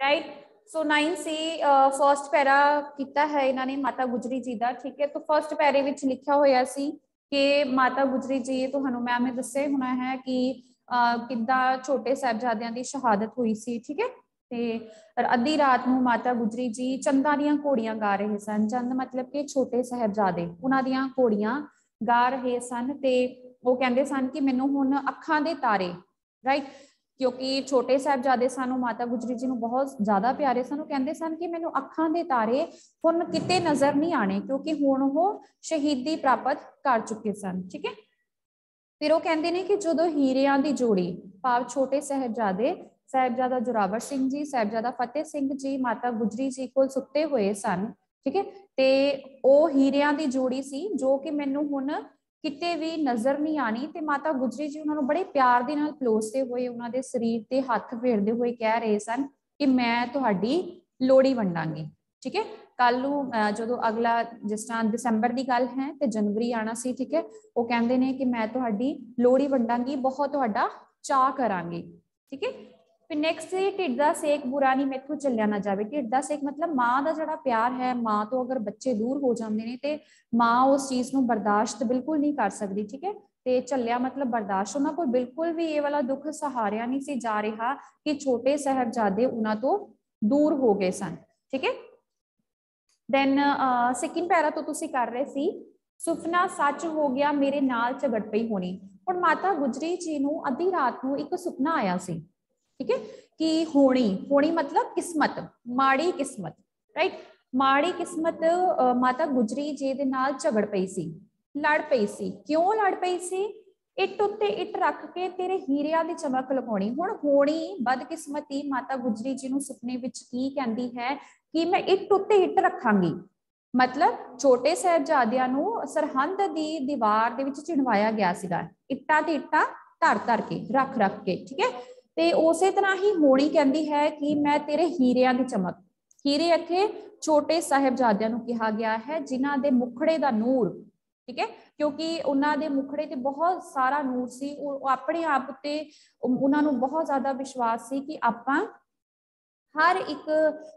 Right so 9 ਸੀ first ਪੈਰਾ ਕੀਤਾ ਹੈ ਇਹਨਾਂ ਨੇ ਮਾਤਾ ਗੁਜਰੀ ਜੀ ਦਾ ਠੀਕ ਹੈ ਤਾਂ ਫਰਸਟ ਪੈਰੇ ਵਿੱਚ ਲਿਖਿਆ ਹੋਇਆ ਸੀ ਕਿ ਮਾਤਾ ਗੁਜਰੀ ਜੀ ਤੁਹਾਨੂੰ ਮੈਮ ਨੇ ਦੱਸਿਆ ਹੋਣਾ ਹੈ ਕਿ ਕਿੱਦਾਂ ਛੋਟੇ ਸਾਹਿਬਜ਼ਾਦਿਆਂ ਦੀ ਸ਼ਹਾਦਤ ਹੋਈ ਸੀ ਠੀਕ ਹੈ ਤੇ ਅੱਧੀ ਰਾਤ ਨੂੰ ਮਾਤਾ ਗੁਜਰੀ ਜੀ ਚੰਦਾਂ ਦੀਆਂ ਘੋੜੀਆਂ ਗਾ ਰਹੇ ਸਨ ਚੰਦ ਮਤਲਬ ਕਿ ਛੋਟੇ ਸਾਹਿਬਜ਼ਾਦੇ ਉਹਨਾਂ ਦੀਆਂ ਘੋੜੀਆਂ ਗਾ ਰਹੇ ਸਨ ਤੇ ਉਹ ਕਹਿੰਦੇ ਸਨ ਕਿ ਮੈਨੂੰ ਹੁਣ ਅੱਖਾਂ ਦੇ ਤਾਰੇ ਰਾਈਟ ਕਿਉਂਕਿ ਛੋਟੇ ਸਾਹਿਬਜ਼ਾਦੇ ਸਾਨੂੰ ਮਾਤਾ ਗੁਜਰੀ ਜੀ ਨੂੰ ਬਹੁਤ ਜ਼ਿਆਦਾ ਪਿਆਰੇ ਸਨ ਉਹ ਕਹਿੰਦੇ ਸਨ ਕਿ ਮੈਨੂੰ ਅੱਖਾਂ ਦੇ ਤਾਰੇ ਹੁਣ ਕਿਤੇ ਨਜ਼ਰ ਨਹੀਂ ਆਣੇ ਕਿਉਂਕਿ ਹੁਣ ਉਹ ਸ਼ਹੀਦੀ ਪ੍ਰਾਪਤ ਕਰ ਚੁੱਕੇ ਸਨ ਠੀਕ ਹੈ ਫਿਰ ਉਹ ਕਹਿੰਦੇ ਨੇ ਕਿ ਜਦੋਂ ਹੀਰਿਆਂ ਦੀ ਜੋੜੀ ਭਾਵ ਛੋਟੇ ਸਾਹਿਬਜ਼ਾਦੇ ਸਾਹਿਬਜ਼ਾਦਾ ਜੁਰਾਵਰ ਸਿੰਘ ਜੀ ਸਾਹਿਬਜ਼ਾਦਾ ਫਤਿਹ ਸਿੰਘ ਜੀ ਮਾਤਾ ਗੁਜਰੀ ਜੀ ਕੋਲ ਸੁੱਤੇ ਹੋਏ ਸਨ ਠੀਕ ਹੈ ਤੇ ਉਹ ਹੀਰਿਆਂ ਦੀ ਜੋੜੀ ਸੀ ਜੋ ਕਿ ਮੈਨੂੰ ਹੁਣ ਕਿਤੇ ਵੀ ਨਜ਼ਰ ਨਹੀਂ ਆਣੀ ਤੇ ਮਾਤਾ ਗੁਜਰੀ ਜੀ ਉਹਨਾਂ ਨੂੰ ਬੜੇ ਪਿਆਰ ਦੇ ਨਾਲ ਪਲੋਸਦੇ ਹੋਏ ਉਹਨਾਂ ਦੇ ਸਰੀਰ ਤੇ ਹੱਥ ਫੇਰਦੇ ਹੋਏ ਕਹਿ ਰਹੇ ਸਨ ਕਿ ਮੈਂ ਤੁਹਾਡੀ ਲੋੜੀ ਵੰਡਾਂਗੀ ਠੀਕ ਹੈ ਕੱਲ ਨੂੰ ਜਦੋਂ ਅਗਲਾ ਜਿਸ ਤਰ੍ਹਾਂ ਦਸੰਬਰ ਦੀ ਗੱਲ ਹੈ ਤੇ ਜਨਵਰੀ ਆਣਾ ਸੀ ਠੀਕ ਹੈ ਉਹ ਕਹਿੰਦੇ ਨੇ ਕਿ ਮੈਂ ਤੁਹਾਡੀ ਲੋੜੀ ਵੰਡਾਂਗੀ ਬਹੁਤ ਤੁਹਾਡਾ ਚਾਹ ਕਰਾਂਗੀ ਠੀਕ ਹੈ ਫਿਰ ਨੈਕਸਟ ਹੈ ਢਿੱਡ ਦਾ ਸੇਕ ਬੁਰਾ ਨਹੀਂ ਮੈਥੋਂ ਚੱਲਿਆ ਨਾ ਜਾਵੇ ਢਿੱਡ ਦਾ ਸੇਕ ਮਤਲਬ ਮਾਂ ਦਾ ਜਿਹੜਾ ਪਿਆਰ ਹੈ ਮਾਂ ਤੋਂ ਅਗਰ ਬੱਚੇ ਦੂਰ ਹੋ ਜਾਂਦੇ ਨੇ ਤੇ ਮਾਂ ਉਸ ਚੀਜ਼ ਨੂੰ ਬਰਦਾਸ਼ਤ ਬਿਲਕੁਲ ਨਹੀਂ ਕਰ ਸਕਦੀ ਠੀਕ ਹੈ ਤੇ ਚੱਲਿਆ ਮਤਲਬ ਬਰਦਾਸ਼ਤ ਉਹਨਾਂ ਕੋਲ ਬਿਲਕੁਲ ਵੀ ਇਹ ਵਾਲਾ ਦੁੱਖ ਸਹਾਰਿਆ ਨਹੀਂ ਸੀ ਜਾ ਰਿਹਾ ਕਿ ਛੋਟੇ ਸਹਿਬਜ਼ਾਦੇ ਉਹਨਾਂ ਤੋਂ ਦੂਰ ਹੋ ਗਏ ਸਨ ਠੀਕ ਹੈ ਦੈਨ ਸੈਕਿੰਡ ਪੈਰਾ ਤੋਂ ਤੁਸੀਂ ਕਰ ਰਹੇ ਸੀ ਸੁਪਨਾ ਸੱਚ ਹੋ ਗਿਆ ਮੇਰੇ ਨਾਲ ਝਗੜ ਪਈ ਹੋਣੀ ਹੁਣ ਮਾਤਾ ਗੁਜਰੀ ਜੀ ਨੂੰ ਅੱਧੀ ਰਾਤ ਨੂੰ ਇੱਕ ਸੁਪਨਾ ਆਇਆ ਸੀ ਠੀਕ ਹੈ ਕਿ ਹੋਣੀ ਹੋਣੀ ਮਤਲਬ ਕਿਸਮਤ ਮਾੜੀ ਕਿਸਮਤ ਰਾਈਟ ਮਾੜੀ ਕਿਸਮਤ ਮਾਤਾ ਗੁਜਰੀ ਜੀ ਦੇ ਨਾਲ ਝਗੜ ਪਈ ਸੀ ਲੜ ਪਈ ਸੀ ਕਿਉਂ ਲੜ ਪਈ ਸੀ ਇੱਟ ਉੱਤੇ ਇੱਟ ਰੱਖ ਕੇ ਤੇਰੇ ਹੀਰਿਆਂ ਦੀ ਚਮਕ ਲਗਾਉਣੀ ਹੁਣ ਹੋਣੀ ਬਦਕਿਸਮਤੀ ਮਾਤਾ ਗੁਜਰੀ ਜੀ ਨੂੰ ਸੁਪਨੇ ਵਿੱਚ ਕੀ ਕਹਿੰਦੀ ਹੈ ਕਿ ਮੈਂ ਇੱਟ ਉੱਤੇ ਇੱਟ ਰੱਖਾਂਗੀ ਮਤਲਬ ਛੋਟੇ ਸਹਿਬਜ਼ਾਦਿਆਂ ਨੂੰ ਸਰਹੰਦ ਦੀ ਦੀਵਾਰ ਦੇ ਵਿੱਚ ਚਿਣਵਾਇਆ ਗਿਆ ਸੀਗਾ ਇੱਟਾਂ ਤੇ ਇੱਟਾਂ ਧਰ ਧਰ ਕੇ ਰੱਖ ਰੱਖ ਕੇ ਠੀਕ ਹੈ ਤੇ ਉਸੇ ਤਰ੍ਹਾਂ ਹੀ ਹੋਣੀ ਕਹਿੰਦੀ ਹੈ ਕਿ ਮੈਂ ਤੇਰੇ ਹੀਰਿਆਂ ਦੀ ਚਮਕ ਹੀਰੇ ਇੱਥੇ ਛੋਟੇ ਸਾਹਿਬਜ਼ਾਦਿਆਂ ਨੂੰ ਕਿਹਾ ਗਿਆ ਹੈ ਜਿਨ੍ਹਾਂ ਦੇ ਮੁਖੜੇ ਦਾ ਨੂਰ ਠੀਕ ਹੈ ਕਿਉਂਕਿ ਉਹਨਾਂ ਦੇ ਮੁਖੜੇ ਤੇ ਬਹੁਤ ਸਾਰਾ ਨੂਰ ਸੀ ਉਹ ਆਪਣੇ ਆਪ ਉੱਤੇ ਉਹਨਾਂ ਨੂੰ ਬਹੁਤ ਜ਼ਿਆਦਾ ਵਿਸ਼ਵਾਸ ਸੀ ਕਿ ਆਪਾਂ ਹਰ ਇੱਕ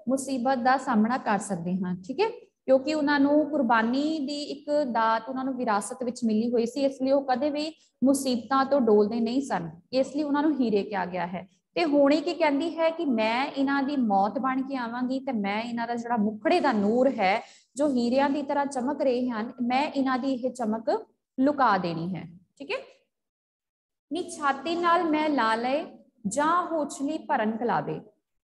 ਮੁਸੀਬਤ ਦਾ ਸਾਹਮਣਾ ਕਰ ਸਕਦੇ ਹਾਂ ਠੀਕ ਹੈ ਕਿਉਂਕਿ ਉਹਨਾਂ ਨੂੰ ਕੁਰਬਾਨੀ ਦੀ ਇੱਕ ਦਾਤ ਉਹਨਾਂ ਨੂੰ ਵਿਰਾਸਤ ਵਿੱਚ ਮਿਲੀ ਹੋਈ ਸੀ ਇਸ ਲਈ ਉਹ ਕਦੇ ਵੀ ਮੁਸੀਬਤਾਂ ਤੋਂ ਡੋਲਦੇ ਨਹੀਂ ਸਨ ਇਸ ਲਈ ਉਹਨਾਂ ਨੂੰ ਹੀਰੇ ਕਿਹਾ ਗਿਆ ਹੈ ਤੇ ਹੋਣੀ ਕੀ ਕਹਿੰਦੀ ਹੈ ਕਿ ਮੈਂ ਇਹਨਾਂ ਦੀ ਮੌਤ ਬਣ ਕੇ ਆਵਾਂਗੀ ਤੇ ਮੈਂ ਇਹਨਾਂ ਦਾ ਜਿਹੜਾ ਮੁਖੜੇ ਦਾ ਨੂਰ ਹੈ ਜੋ ਹੀਰਿਆਂ ਦੀ ਤਰ੍ਹਾਂ ਚਮਕ ਰਹੇ ਹਨ ਮੈਂ ਇਹਨਾਂ ਦੀ ਇਹ ਚਮਕ ਲੁਕਾ ਦੇਣੀ ਹੈ ਠੀਕ ਹੈ ਨੀ ਛਾਤੀ ਨਾਲ ਮੈਂ ਲਾ ਲਏ ਜਾਂ ਹੋਛਲੀ ਭਰਨ ਕਲਾਵੇ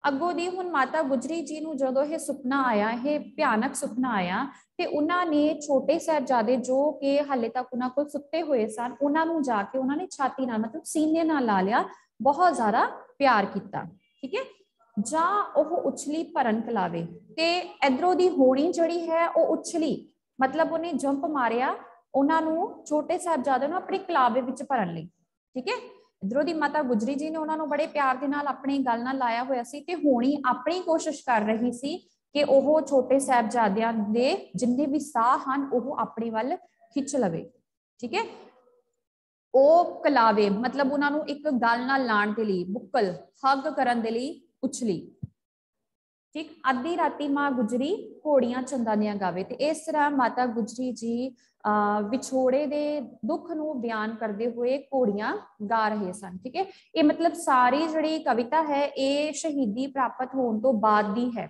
ਅੱਗੋਂ ਦੀ ਹੁਣ ਮਾਤਾ ਗੁਜਰੀ ਜੀ ਨੂੰ ਜਦੋਂ ਇਹ ਸੁਪਨਾ ਆਇਆ ਇਹ ਭਿਆਨਕ ਸੁਪਨਾ ਆਇਆ ਤੇ ਉਹਨਾਂ ਨੇ ਛੋਟੇ ਸਾਹਿਬਜ਼ਾਦੇ ਜੋ ਕਿ ਹਾਲੇ ਤੱਕ ਉਹਨਾਂ ਕੋਲ ਸੁੱਤੇ ਹੋਏ ਸਨ ਉਹਨਾਂ ਨੂੰ ਜਾ ਕੇ ਉਹਨਾਂ ਨੇ ਛਾਤੀ ਨਾਲ ਮਤਲਬ ਸੀਨੇ ਨਾਲ ਲਾ ਲਿਆ ਬਹੁਤ ਜ਼ਿਆਦਾ ਪਿਆਰ ਕੀਤਾ ਠੀਕ ਹੈ ਜਾਂ ਉਹ ਉਛਲੀ ਭਰਨ ਕਲਾਵੇ ਤੇ ਇਧਰੋਂ ਦੀ ਹੋਣੀ ਜਿਹੜੀ ਹੈ ਉਹ ਉਛਲੀ ਮਤਲਬ ਉਹਨੇ ਜੰਪ ਮਾਰਿਆ ਉਹਨਾਂ ਨੂੰ ਛੋਟੇ ਸਾਹਿਬਜ਼ਾਦੇ ਨੂੰ ਆਪਣੇ ਕਲਾਵੇ ਵਿੱਚ ਭਰਨ ਲਈ ਠੀਕ ਹੈ ਇਧਰੋਂ ਦੀ ਮਾਤਾ ਗੁਜਰੀ ਜੀ ਨੇ ਉਹਨਾਂ ਨੂੰ ਬੜੇ ਪਿਆਰ ਦੇ ਨਾਲ ਆਪਣੀ ਗੱਲ ਨਾਲ ਲਾਇਆ ਹੋਇਆ ਸੀ ਤੇ ਹੋਣੀ ਆਪਣੀ ਕੋਸ਼ਿਸ਼ ਕਰ ਰਹੀ ਸੀ ਕਿ ਉਹ ਛੋਟੇ ਸਾਹਿਬਜ਼ਾਦਿਆਂ ਦੇ ਜਿੰਨੇ ਵੀ ਸਾਹ ਹਨ ਉਹ ਆਪਣੀ ਵੱਲ ਖਿੱਚ ਲਵੇ ਠੀਕ ਹੈ ਉਹ ਕਲਾਵੇ ਮਤਲਬ ਉਹਨਾਂ ਨੂੰ ਇੱਕ ਗੱਲ ਨਾਲ ਲਾਣ ਦੇ ਲਈ ਬੁੱਕਲ ਹੱਗ ਕਰਨ ਦੇ ਲਈ ਉਛਲੀ ਠੀਕ ਅੱਧੀ ਰਾਤੀ ਮਾਂ ਗੁਜਰੀ ਘੋੜੀਆਂ ਚੰਦਾਂ ਦੀਆਂ ਗਾਵੇ ਤੇ ਇਸ ਤਰ੍ਹਾਂ ਮਾਤਾ ਗੁਜਰੀ ਜੀ ਵਿਛੋੜੇ ਦੇ ਦੁੱਖ ਨੂੰ ਬਿਆਨ ਕਰਦੇ ਹੋਏ ਘੋੜੀਆਂ ਗਾ ਰਹੇ ਸਨ ਠੀਕ ਹੈ ਇਹ ਮਤਲਬ ਸਾਰੀ ਜਿਹੜੀ ਕਵਿਤਾ ਹੈ ਇਹ ਸ਼ਹੀਦੀ ਪ੍ਰਾਪਤ ਹੋਣ ਤੋਂ ਬਾਅਦ ਦੀ ਹੈ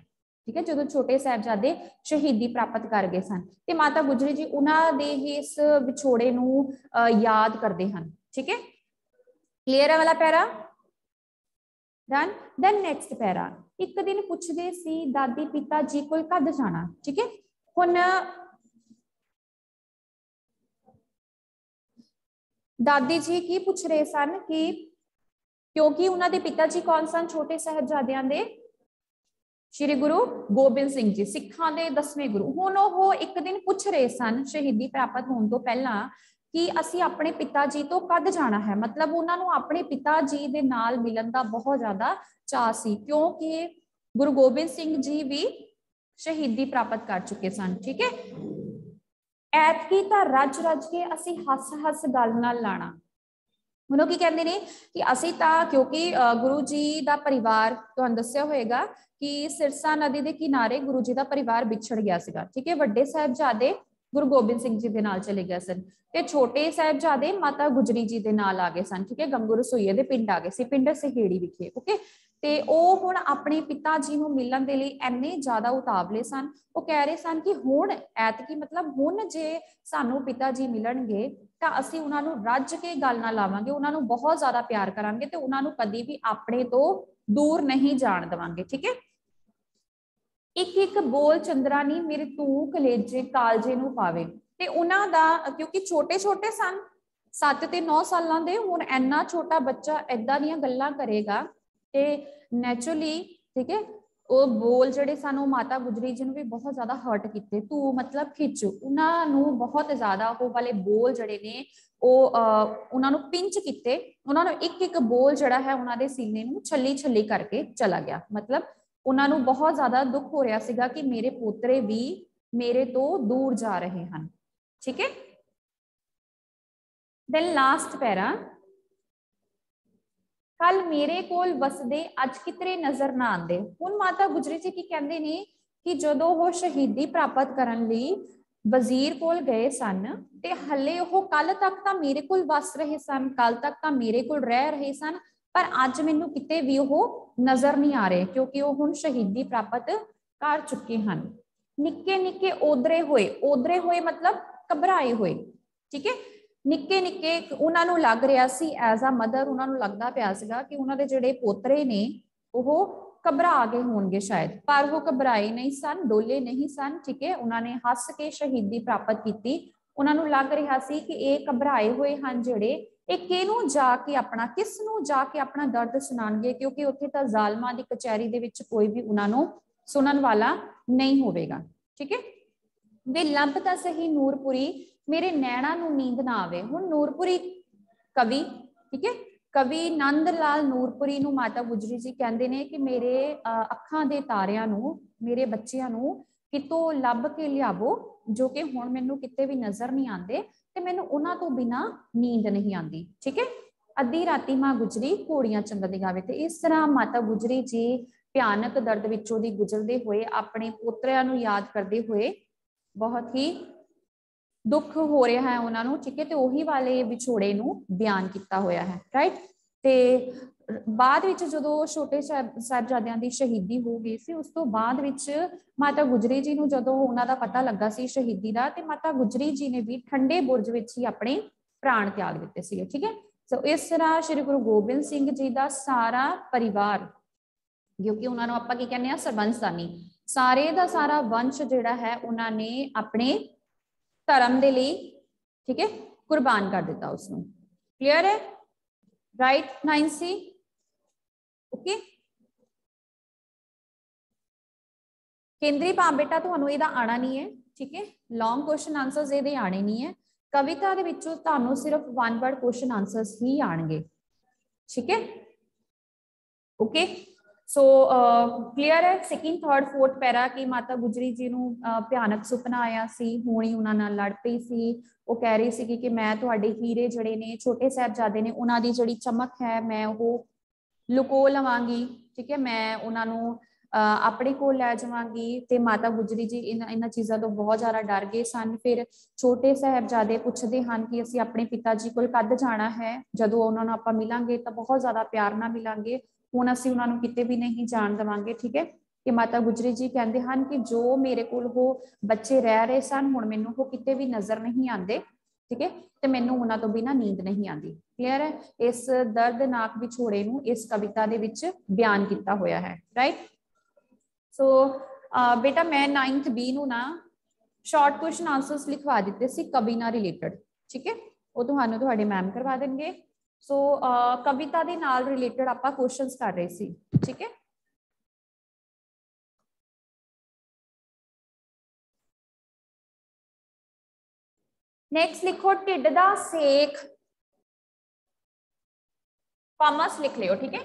ਠੀਕ ਹੈ ਜਦੋਂ ਛੋਟੇ ਸਾਹਿਬਜ਼ਾਦੇ ਸ਼ਹੀਦੀ ਪ੍ਰਾਪਤ ਕਰ ਗਏ ਸਨ ਤੇ ਮਾਤਾ ਗੁਜਰੀ ਜੀ ਉਹਨਾਂ ਦੇ ਹੀ ਇਸ ਵਿਛੋੜੇ ਨੂੰ ਯਾਦ ਕਰਦੇ ਹਨ ਠੀਕ ਹੈ ਕਲੀਅਰ ਹੈ ਵਾਲਾ para done then next para ਇੱਕ ਦਿਨ ਪੁੱਛਦੇ ਸੀ ਦਾਦੀ ਪਿਤਾ ਜੀ ਕੋਲ ਕਦ ਜਾਣਾ ਠੀਕ ਹੈ ਹੁਣ ਦਾਦੀ ਜੀ ਕੀ ਪੁੱਛ ਰਹੇ ਸਨ ਕਿ ਕਿਉਂਕਿ ਉਹਨਾਂ ਦੇ ਪਿਤਾ ਜੀ ਕੌਣ ਸਨ ਛੋਟੇ ਸਹਿਬਜ਼ਾਦਿਆਂ ਦੇ ਸ਼੍ਰੀ ਗੁਰੂ ਗੋਬਿੰਦ ਸਿੰਘ ਜੀ ਸਿੱਖਾਂ ਦੇ 10ਵੇਂ ਗੁਰੂ ਹੁਣ ਉਹ ਇੱਕ ਦਿਨ ਪੁੱਛ ਰਹੇ ਸਨ ਸ਼ਹੀਦੀ ਪ੍ਰਾਪਤ ਹੋਣ ਤੋਂ ਪਹਿਲਾਂ ਕਿ ਅਸੀਂ ਆਪਣੇ ਪਿਤਾ ਜੀ ਤੋਂ ਕਦ ਜਾਣਾ ਹੈ ਮਤਲਬ ਉਹਨਾਂ ਨੂੰ ਆਪਣੇ ਪਿਤਾ ਜੀ ਦੇ ਨਾਲ ਮਿਲਣ ਦਾ ਬਹੁਤ ਜ਼ਿਆਦਾ ਚਾਹ ਸੀ ਕਿਉਂਕਿ ਗੁਰੂ ਗੋਬਿੰਦ ਸਿੰਘ ਜੀ ਵੀ ਸ਼ਹੀਦੀ ਪ੍ਰਾਪਤ ਕਰ ਚੁੱਕੇ ਸਨ ਠੀਕ ਹੈ ਐਤਕੀ ਤਾਂ ਰੱਜ ਰੱਜ ਕੇ ਅਸੀਂ ਹੱਸ ਹੱਸ ਗੱਲ ਨਾਲ ਲਾਣਾ ਹੁਣ ਉਹ ਕੀ ਕਹਿੰਦੇ ਨੇ ਕਿ ਅਸੀਂ ਤਾਂ ਕਿਉਂਕਿ ਗੁਰੂ ਜੀ ਦਾ ਪਰਿਵਾਰ ਤੁਹਾਨੂੰ ਦੱਸਿਆ ਹੋਏਗਾ ਕਿ ਸਿਰਸਾ ਨਦੀ ਦੇ ਕਿਨਾਰੇ ਗੁਰੂ ਜੀ ਦਾ ਪਰਿਵਾਰ ਵਿਛੜ ਗਿਆ ਸੀਗਾ ਠੀਕ ਹੈ ਵੱਡੇ ਸਾਹਿਬਜ਼ਾਦੇ ਗੁਰੂ ਗੋਬਿੰਦ ਸਿੰਘ ਜੀ ਦੇ ਨਾਲ ਚਲੇ ਗਏ ਸਨ ਤੇ ਛੋਟੇ ਸਾਹਿਬਜ਼ਾਦੇ ਮਾਤਾ ਗੁਜਰੀ ਜੀ ਦੇ ਨਾਲ ਆ ਗਏ ਸਨ ਠੀਕ ਹੈ ਗੰਗੂ ਰਸੋਈਏ ਦੇ ਪਿੰਡ ਆ ਗਏ ਸੀ ਪਿੰਡ ਸਹੇੜੀ ਵਿਖੇ ਓਕੇ ਤੇ ਉਹ ਹੁਣ ਆਪਣੇ ਪਿਤਾ ਜੀ ਨੂੰ ਮਿਲਣ ਦੇ ਲਈ ਐਨੇ ਜ਼ਿਆਦਾ ਉਤਾਵਲੇ ਸਨ ਉਹ ਕਹਿ ਰਹੇ ਸਨ ਕਿ ਹੁਣ ਐਤਕੀ ਮਤਲਬ ਹੁਣ ਜੇ ਸਾਨੂੰ ਪਿਤਾ ਜੀ ਮਿਲਣਗੇ ਤਾਂ ਅਸੀਂ ਉਹਨਾਂ ਨੂੰ ਰੱਜ ਕੇ ਗੱਲ ਨਾਲ ਲਾਵਾਂਗੇ ਉਹਨਾਂ ਨੂੰ ਬਹੁਤ ਜ਼ਿਆਦਾ ਪਿਆਰ ਕਰਾਂਗੇ ਤੇ ਉਹਨਾਂ ਨੂੰ ਕਦੀ ਵੀ ਆਪਣੇ ਤੋਂ ਦੂਰ ਨਹੀਂ ਜਾਣ ਦੇਵਾਂਗੇ ਠੀਕ ਹੈ ਇੱਕ ਇੱਕ ਬੋਲ ਚੰਦਰਾਨੀ ਮੇਰੇ ਤੂੰ ਕਲੇਜੇ ਕਾਲਜੇ ਨੂੰ ਪਾਵੇ ਤੇ ਉਹਨਾਂ ਦਾ ਕਿਉਂਕਿ ਛੋਟੇ ਛੋਟੇ ਸਨ 7 ਤੇ 9 ਸਾਲਾਂ ਦੇ ਹੁਣ ਐਨਾ ਛੋਟਾ ਬੱਚਾ ਐਦਾਂ ਦੀਆਂ ਗੱਲਾਂ ਕਰੇਗਾ ਤੇ ਨੇਚਰਲੀ ਠੀਕ ਹੈ ਉਹ ਬੋਲ ਜਿਹੜੇ ਸਾਨੂੰ ਮਾਤਾ ਗੁਜਰੀ ਜੀ ਨੂੰ ਵੀ ਬਹੁਤ ਜ਼ਿਆਦਾ ਹਰਟ ਕੀਤੇ ਤੂੰ ਮਤਲਬ ਖਿੱਚ ਉਹਨਾਂ ਨੂੰ ਬਹੁਤ ਜ਼ਿਆਦਾ ਉਹ ਵਾਲੇ ਬੋਲ ਜਿਹੜੇ ਨੇ ਉਹ ਉਹਨਾਂ ਨੂੰ ਪਿੰਚ ਕੀਤੇ ਉਹਨਾਂ ਨੂੰ ਇੱਕ ਇੱਕ ਬੋਲ ਜਿਹੜਾ ਹੈ ਉਹਨਾਂ ਦੇ ਸੀਨੇ ਨੂੰ ਛੱਲੀ ਛੱਲੀ ਕਰਕੇ ਚਲਾ ਗਿਆ ਮਤਲਬ ਉਹਨਾਂ ਨੂੰ ਬਹੁਤ ਜ਼ਿਆਦਾ ਦੁੱਖ ਹੋ ਰਿਹਾ ਸੀਗਾ ਕਿ ਮੇਰੇ ਪੋਤਰੇ ਵੀ ਮੇਰੇ ਤੋਂ ਦੂਰ ਜਾ ਰਹੇ ਹਨ ਠੀਕ ਹੈ ਦੈਨ ਲਾਸਟ ਪੈਰਾ ਕੱਲ ਮੇਰੇ ਕੋਲ ਵਸਦੇ ਅੱਜ ਕਿਤਰੇ ਨਜ਼ਰ ਨਾ ਆਂਦੇ ਹੁਣ ਮਾਤਾ ਗੁਜਰੀ ਜੀ ਕੀ ਕਹਿੰਦੇ ਨੇ ਕਿ ਜਦੋਂ ਉਹ ਸ਼ਹੀਦੀ ਪ੍ਰਾਪਤ ਕਰਨ ਲਈ ਵਜ਼ੀਰ ਕੋਲ ਗਏ ਸਨ ਤੇ ਹੱਲੇ ਉਹ ਕੱਲ ਤੱਕ ਤਾਂ ਮੇਰੇ ਕੋਲ ਵਸ ਰਹੇ ਸਨ ਕੱਲ ਤੱਕ ਤਾਂ ਮੇਰੇ ਕੋਲ ਰਹਿ ਰਹੇ ਸਨ ਪਰ ਅੱਜ ਮੈਨੂੰ ਕਿਤੇ ਵੀ ਉਹ ਨਜ਼ਰ ਨਹੀਂ ਆ ਰਹੇ ਕਿਉਂਕਿ ਉਹ ਹੁਣ ਸ਼ਹੀਦੀ ਪ੍ਰਾਪਤ ਕਰ ਚੁੱਕੇ ਹਨ ਨਿੱਕੇ ਨਿੱਕੇ ਓਦਰੇ ਹੋਏ ਓਦਰੇ ਹੋਏ ਮਤਲਬ ਘਬਰਾਏ ਹੋਏ ਠੀਕ ਹੈ ਨਿੱਕੇ ਨਿੱਕੇ ਉਹਨਾਂ ਨੂੰ ਲੱਗ ਰਿਹਾ ਸੀ ਐਜ਼ ਅ ਮਦਰ ਉਹਨਾਂ ਨੂੰ ਲੱਗਦਾ ਪਿਆ ਸੀਗਾ ਕਿ ਉਹਨਾਂ ਦੇ ਜਿਹੜੇ ਪੋਤਰੇ ਨੇ ਉਹ ਘਬਰਾ ਗਏ ਹੋਣਗੇ ਸ਼ਾਇਦ ਪਰ ਉਹ ਘਬਰਾਏ ਨਹੀਂ ਸਨ ਡੋਲੇ ਨਹੀਂ ਸਨ ਠੀਕ ਹੈ ਉਹਨਾਂ ਨੇ ਹੱਸ ਕੇ ਸ਼ਹੀਦੀ ਪ੍ਰਾਪਤ ਕੀਤੀ ਉਹਨਾਂ ਨੂੰ ਲੱਗ ਰਿਹਾ ਸੀ ਕਿ ਇਹ ਘਬਰਾਏ ਹੋਏ ਹਨ ਜਿਹੜੇ ਇਹ ਕਿਹਨੂੰ ਜਾ ਕੇ ਆਪਣਾ ਕਿਸ ਨੂੰ ਜਾ ਕੇ ਆਪਣਾ ਦਰਦ ਸੁਣਾਣਗੇ ਕਿਉਂਕਿ ਉੱਥੇ ਤਾਂ ਜ਼ਾਲਮਾਂ ਦੀ ਕਚਹਿਰੀ ਦੇ ਵਿੱਚ ਕੋਈ ਵੀ ਉਹਨਾਂ ਨੂੰ ਸੁਣਨ ਵਾਲਾ ਨਹੀਂ ਹੋਵੇਗਾ ਠੀਕ ਹੈ ਵੇ ਲੱਭ ਤਾਂ ਸਹੀ ਨੂਰਪੁਰੀ ਮੇਰੇ ਨੈਣਾ ਨੂੰ ਨੀਂਦ ਨਾ ਆਵੇ ਹੁਣ ਨੂਰਪੁਰੀ ਕਵੀ ਠੀਕ ਹੈ ਕਵੀ ਨੰਦ ਲਾਲ ਨੂਰਪੁਰੀ ਨੂੰ ਮਾਤਾ ਗੁਜਰੀ ਜੀ ਕਹਿੰਦੇ ਨੇ ਕਿ ਮੇਰੇ ਅੱਖਾਂ ਦੇ ਤਾਰਿਆਂ ਨੂੰ ਮੇਰੇ ਬੱਚਿਆਂ ਨੂੰ ਕਿਤੋਂ ਲੱਭ ਕੇ ਲਿਆਵੋ ਜੋ ਕਿ ਹੁਣ ਮੈਨੂੰ ਕਿਤੇ ਵੀ ਨਜ਼ਰ ਨਹੀਂ ਆਉਂਦੇ ਤੇ ਮੈਨੂੰ ਉਹਨਾਂ ਤੋਂ ਬਿਨਾ ਨੀਂਦ ਨਹੀਂ ਆਉਂਦੀ ਠੀਕ ਹੈ ਅੱਧੀ ਰਾਤੀ ਮਾਂ ਗੁਜਰੀ ਘੋੜੀਆਂ ਚੰਗਦੀ ਗਾਵੇ ਤੇ ਇਸ ਤਰ੍ਹਾਂ ਮਾਤਾ ਗੁਜਰੀ ਜੀ ਭਿਆਨਕ ਦਰਦ ਵਿੱਚੋਂ ਦੀ ਗੁਜ਼ਰਦੇ ਹੋਏ ਆਪਣੇ ਪੁੱਤਰਿਆਂ ਨੂੰ ਯਾਦ ਕਰਦੇ ਹੋਏ ਬਹੁਤ ਹੀ ਦੁੱਖ ਹੋ ਰਿਹਾ ਹੈ ਉਹਨਾਂ ਨੂੰ ਠੀਕ ਹੈ ਤੇ ਉਹੀ ਵਾਲੇ ਵਿਛੋੜੇ ਨੂੰ ਬਿਆਨ ਕੀਤਾ ਹੋਇਆ ਹੈ ਰਾਈਟ ਤੇ ਬਾਅਦ ਵਿੱਚ ਜਦੋਂ ਛੋਟੇ ਸਾਹਿਬਜ਼ਾਦਿਆਂ ਦੀ ਸ਼ਹੀਦੀ ਹੋ ਗਈ ਸੀ ਉਸ ਤੋਂ ਬਾਅਦ ਵਿੱਚ ਮਾਤਾ ਗੁਜਰੀ ਜੀ ਨੂੰ ਜਦੋਂ ਉਹਨਾਂ ਦਾ ਪਤਾ ਲੱਗਾ ਸੀ ਸ਼ਹੀਦੀ ਦਾ ਤੇ ਮਾਤਾ ਗੁਜਰੀ ਜੀ ਨੇ ਵੀ ਠੰਡੇ ਬੁਰਜ ਵਿੱਚ ਹੀ ਆਪਣੇ ਪ੍ਰਾਣ ਤਿਆਗ ਦਿੱਤੇ ਸੀ ਠੀਕ ਹੈ ਸੋ ਇਸ ਤਰ੍ਹਾਂ ਸ੍ਰੀ ਗੁਰੂ ਗੋਬਿੰਦ ਸਿੰਘ ਜੀ ਦਾ ਸਾਰਾ ਪਰਿਵਾਰ ਕਿਉਂਕਿ ਉਹਨਾਂ ਨੂੰ ਆਪਾਂ ਕੀ ਕਹਿੰਦੇ ਆ ਸਰਬੰਸਦਾਨੀ ਸਾਰੇ ਦਾ ਸਾਰਾ ਵੰਸ਼ ਜਿਹੜਾ ਹੈ ਉਹਨਾਂ ਨੇ ਆਪਣੇ ਧਰਮ ਦੇ ਲਈ ਠੀਕ ਹੈ ਕੁਰਬਾਨ ਕਰ ਦਿੱਤਾ ਉਸ ਨੂੰ ਕਲੀਅਰ ਹੈ ਰਾਈਟ 9c ਓਕੇ ਕੇਂਦਰੀ ਭਾਵ ਬੇਟਾ ਤੁਹਾਨੂੰ ਇਹਦਾ ਆਣਾ ਨਹੀਂ ਹੈ ਠੀਕ ਹੈ ਲੌਂਗ ਕੁਐਸਚਨ ਆਨਸਰਸ ਇਹਦੇ ਆਣੇ ਨਹੀਂ ਹੈ ਕਵਿਤਾ ਦੇ ਵਿੱਚੋਂ ਤੁਹਾਨੂੰ ਸਿਰਫ ਵਨ ਵਰਡ ਕੁਐਸਚਨ ਆਨਸਰਸ ਹੀ ਆਣਗੇ ਠੀਕ ਹੈ ਓਕੇ ਸੋ ਕਲੀਅਰ ਹੈ ਸੈਕਿੰਡ ਥਰਡ ਫੋਰਥ ਪੈਰਾ ਕਿ ਮਾਤਾ ਗੁਜਰੀ ਜੀ ਨੂੰ ਭਿਆਨਕ ਸੁਪਨਾ ਆਇਆ ਸੀ ਹੋਣੀ ਉਹਨਾਂ ਨਾਲ ਲੜ ਪਈ ਸੀ ਉਹ ਕਹਿ ਰਹੀ ਸੀ ਕਿ ਮੈਂ ਤੁਹਾਡੇ ਹੀਰੇ ਜਿਹੜੇ ਨੇ ਛੋਟੇ ਸਾਹਿਬਜ਼ਾਦੇ ਨੇ ਉਹਨਾਂ ਦੀ ਜਿਹੜੀ ਚਮਕ ਹੈ ਮੈਂ ਉਹ ਲੁਕੋ ਲਵਾਂਗੀ ਠੀਕ ਹੈ ਮੈਂ ਉਹਨਾਂ ਨੂੰ ਆਪਣੇ ਕੋਲ ਲੈ ਜਾਵਾਂਗੀ ਤੇ ਮਾਤਾ ਗੁਜਰੀ ਜੀ ਇਹਨਾਂ ਇਹਨਾਂ ਚੀਜ਼ਾਂ ਤੋਂ ਬਹੁਤ ਜ਼ਿਆਦਾ ਡਰ ਗਏ ਸਨ ਫਿਰ ਛੋਟੇ ਸਾਹਿਬਜ਼ਾਦੇ ਪੁੱਛਦੇ ਹਨ ਕਿ ਅਸੀਂ ਆਪਣੇ ਪਿਤਾ ਜੀ ਕੋਲ ਕਦ ਜਾਣਾ ਹੈ ਜਦੋਂ ਉਹਨਾਂ ਨੂੰ ਆਪਾਂ ਮਿਲਾਂਗੇ ਤਾਂ ਬਹੁਤ ਜ਼ਿਆਦਾ ਪਿਆਰ ਨਾਲ ਮਿਲਾਂਗੇ ਹੁਣ ਅਸੀਂ ਉਹਨਾਂ ਨੂੰ ਕਿਤੇ ਵੀ ਨਹੀਂ ਜਾਣ ਦਵਾਂਗੇ ਠੀਕ ਹੈ ਕਿ ਮਾਤਾ ਗੁਜਰੀ ਜੀ ਕਹਿੰਦੇ ਹਨ ਕਿ ਜੋ ਮੇਰੇ ਕੋਲ ਉਹ ਬੱਚੇ ਰਹਿ ਰਹੇ ਸਨ ਹੁਣ ਮੈਨੂੰ ਉਹ ਕਿਤੇ ਵੀ ਨਜ਼ਰ ਨਹੀਂ ਆਉਂਦੇ ਠੀਕ ਹੈ ਤੇ ਮੈਨੂੰ ਉਹਨਾਂ ਤੋਂ ਬਿਨਾ ਨੀਂਦ ਨਹੀਂ ਆਉਂਦੀ ਕਲੀਅਰ ਹੈ ਇਸ ਦਰਦਨਾਕ ਵਿਛੋੜੇ ਨੂੰ ਇਸ ਕਵਿਤਾ ਦੇ ਵਿੱਚ ਬਿਆਨ ਕੀਤਾ ਹੋਇਆ ਹੈ ਰਾਈਟ ਸੋ ਬੇਟਾ ਮੈਂ 9th ਬੀ ਨੂੰ ਨਾ ਸ਼ਾਰਟ ਕੁਐਸਚਨ ਆਨਸਰਸ ਲਿਖਵਾ ਦਿੱਤੇ ਸੀ ਕਵੀ ਨਾਲ ਰਿਲੇਟਡ ਠੀਕ ਹੈ ਉਹ ਤੁਹਾਨੂੰ ਤੁਹਾਡੇ ਮੈਮ ਕਰਵਾ ਦੇਣਗੇ ਸੋ ਕਵਿਤਾ ਦੇ ਨਾਲ ਰਿਲੇਟਡ ਆਪਾਂ ਕੁਐਸਚਨਸ ਕਰ ਰਹੇ ਸੀ ਠੀਕ ਹੈ ਨੈਕਸਟ ਲਿਖੋ ਢਿੱਡ ਦਾ ਸੇਖ ਕਾਮਸ ਲਿਖ ਲਿਓ ਠੀਕ ਹੈ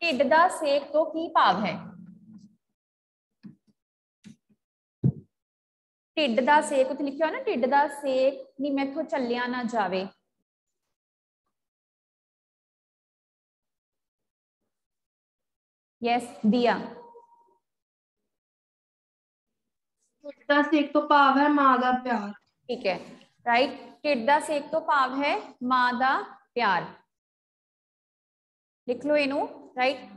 ਢਿੱਡ ਦਾ ਸੇਖ ਤੋਂ ਕੀ ਭਾਵ ਹੈ ਢਿੱਡ ਦਾ ਸੇਕ ਉੱਥੇ ਲਿਖਿਆ ਨਾ ਢਿੱਡ ਦਾ ਸੇਕ ਨਹੀਂ ਮੈਥੋਂ ਚੱਲਿਆ ਨਾ ਜਾਵੇ यस दिया। सेक तो पाव है प्यार। ठीक है राइट सेक तो पाव है प्यार। लिख लो इनू राइट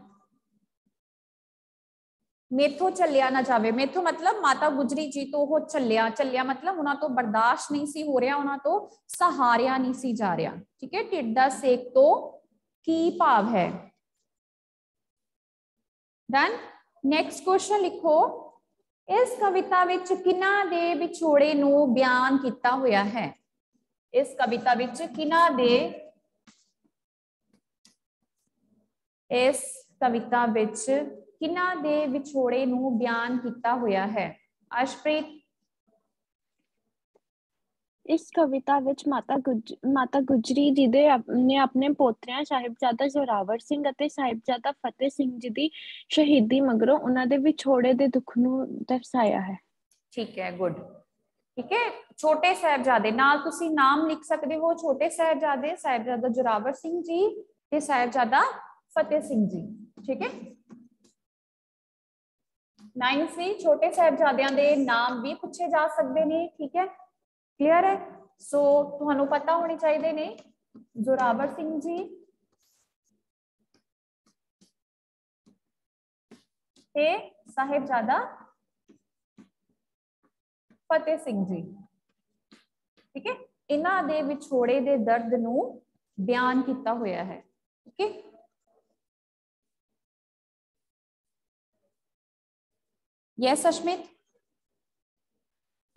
मेथो चलिया ना जावे। मेथो मतलब माता गुजरी जी तो चलिया। चलिया मतलब उन्होंने तो बर्दाश्त नहीं सी हो रहा उन्होंने तो सहारिया नहीं सी जा रहा। ठीक है टिड्डा सेक तो की भाव है? ਭਾਵ ਹੈ ਡਨ ਨੈਕਸਟ ਕੁਐਸਚਨ ਲਿਖੋ ਇਸ ਕਵਿਤਾ ਵਿੱਚ ਕਿਹਨਾਂ ਦੇ ਵਿਛੋੜੇ ਨੂੰ ਬਿਆਨ ਕੀਤਾ ਹੋਇਆ ਹੈ ਇਸ ਕਵਿਤਾ ਵਿੱਚ ਕਿਹਨਾਂ ਦੇ ਇਸ ਕਵਿਤਾ ਵਿੱਚ ਕਿਹਨਾਂ ਦੇ ਵਿਛੋੜੇ ਨੂੰ ਬਿਆਨ ਕੀਤਾ ਹੋਇਆ ਹੈ ਅਸ਼ਪ੍ਰੀਤ ਇਸ ਕਵਿਤਾ ਵਿੱਚ ਮਾਤਾ ਗੁਜ, ਮਾਤਾ ਗੁਜਰੀ ਜੀ ਦੇ ਨੇ ਆਪਣੇ ਪੋਤਰਿਆਂ ਸਾਹਿਬਜ਼ਾਦਾ ਜ਼ੋਰਾਵਰ ਸਿੰਘ ਅਤੇ ਸਾਹਿਬਜ਼ਾਦਾ ਫਤਿਹ ਸਿੰਘ ਜੀ ਦੀ ਸ਼ਹੀਦੀ ਮਗਰੋਂ ਉਹਨਾਂ ਦੇ ਵਿਛੋੜੇ ਦੇ ਦੁੱਖ ਨੂੰ ਦਰਸਾਇਆ ਹੈ। ਠੀਕ ਹੈ, ਗੁੱਡ। ਠੀਕ ਹੈ, ਛੋਟੇ ਸਾਹਿਬਜ਼ਾਦੇ, ਨਾਲ ਤੁਸੀਂ ਨਾਮ ਲਿਖ ਸਕਦੇ ਹੋ ਛੋਟੇ ਸਾਹਿਬਜ਼ਾਦੇ, ਸਾਹਿਬਜ਼ਾਦਾ ਜੋਰਾਵਰ ਸਿੰਘ ਜੀ ਤੇ ਸਾਹਿਬਜ਼ਾਦਾ ਫਤਿਹ ਸਿੰਘ ਜੀ। ਠੀਕ ਹੈ? 9 ਛੋਟੇ ਸਾਹਿਬਜ਼ਾਦਿਆਂ ਦੇ ਨਾਮ ਵੀ ਪੁੱਛੇ ਜਾ ਸਕਦੇ ਨੇ, ਠੀਕ ਹੈ? ਕਲੀਅਰ ਹੈ ਸੋ ਤੁਹਾਨੂੰ ਪਤਾ ਹੋਣੀ ਚਾਹੀਦੇ ਨੇ ਜ਼ੋਰਾਵਰ ਸਿੰਘ ਜੀ ਤੇ ਸਾਹਿਬਜ਼ਾਦਾ ਫਤਿਹ ਸਿੰਘ ਜੀ ਠੀਕ ਹੈ ਇਹਨਾਂ ਦੇ ਵਿਛੋੜੇ ਦੇ ਦਰਦ ਨੂੰ ਬਿਆਨ ਕੀਤਾ ਹੋਇਆ ਹੈ ਠੀਕ ਹੈ yes Ashmit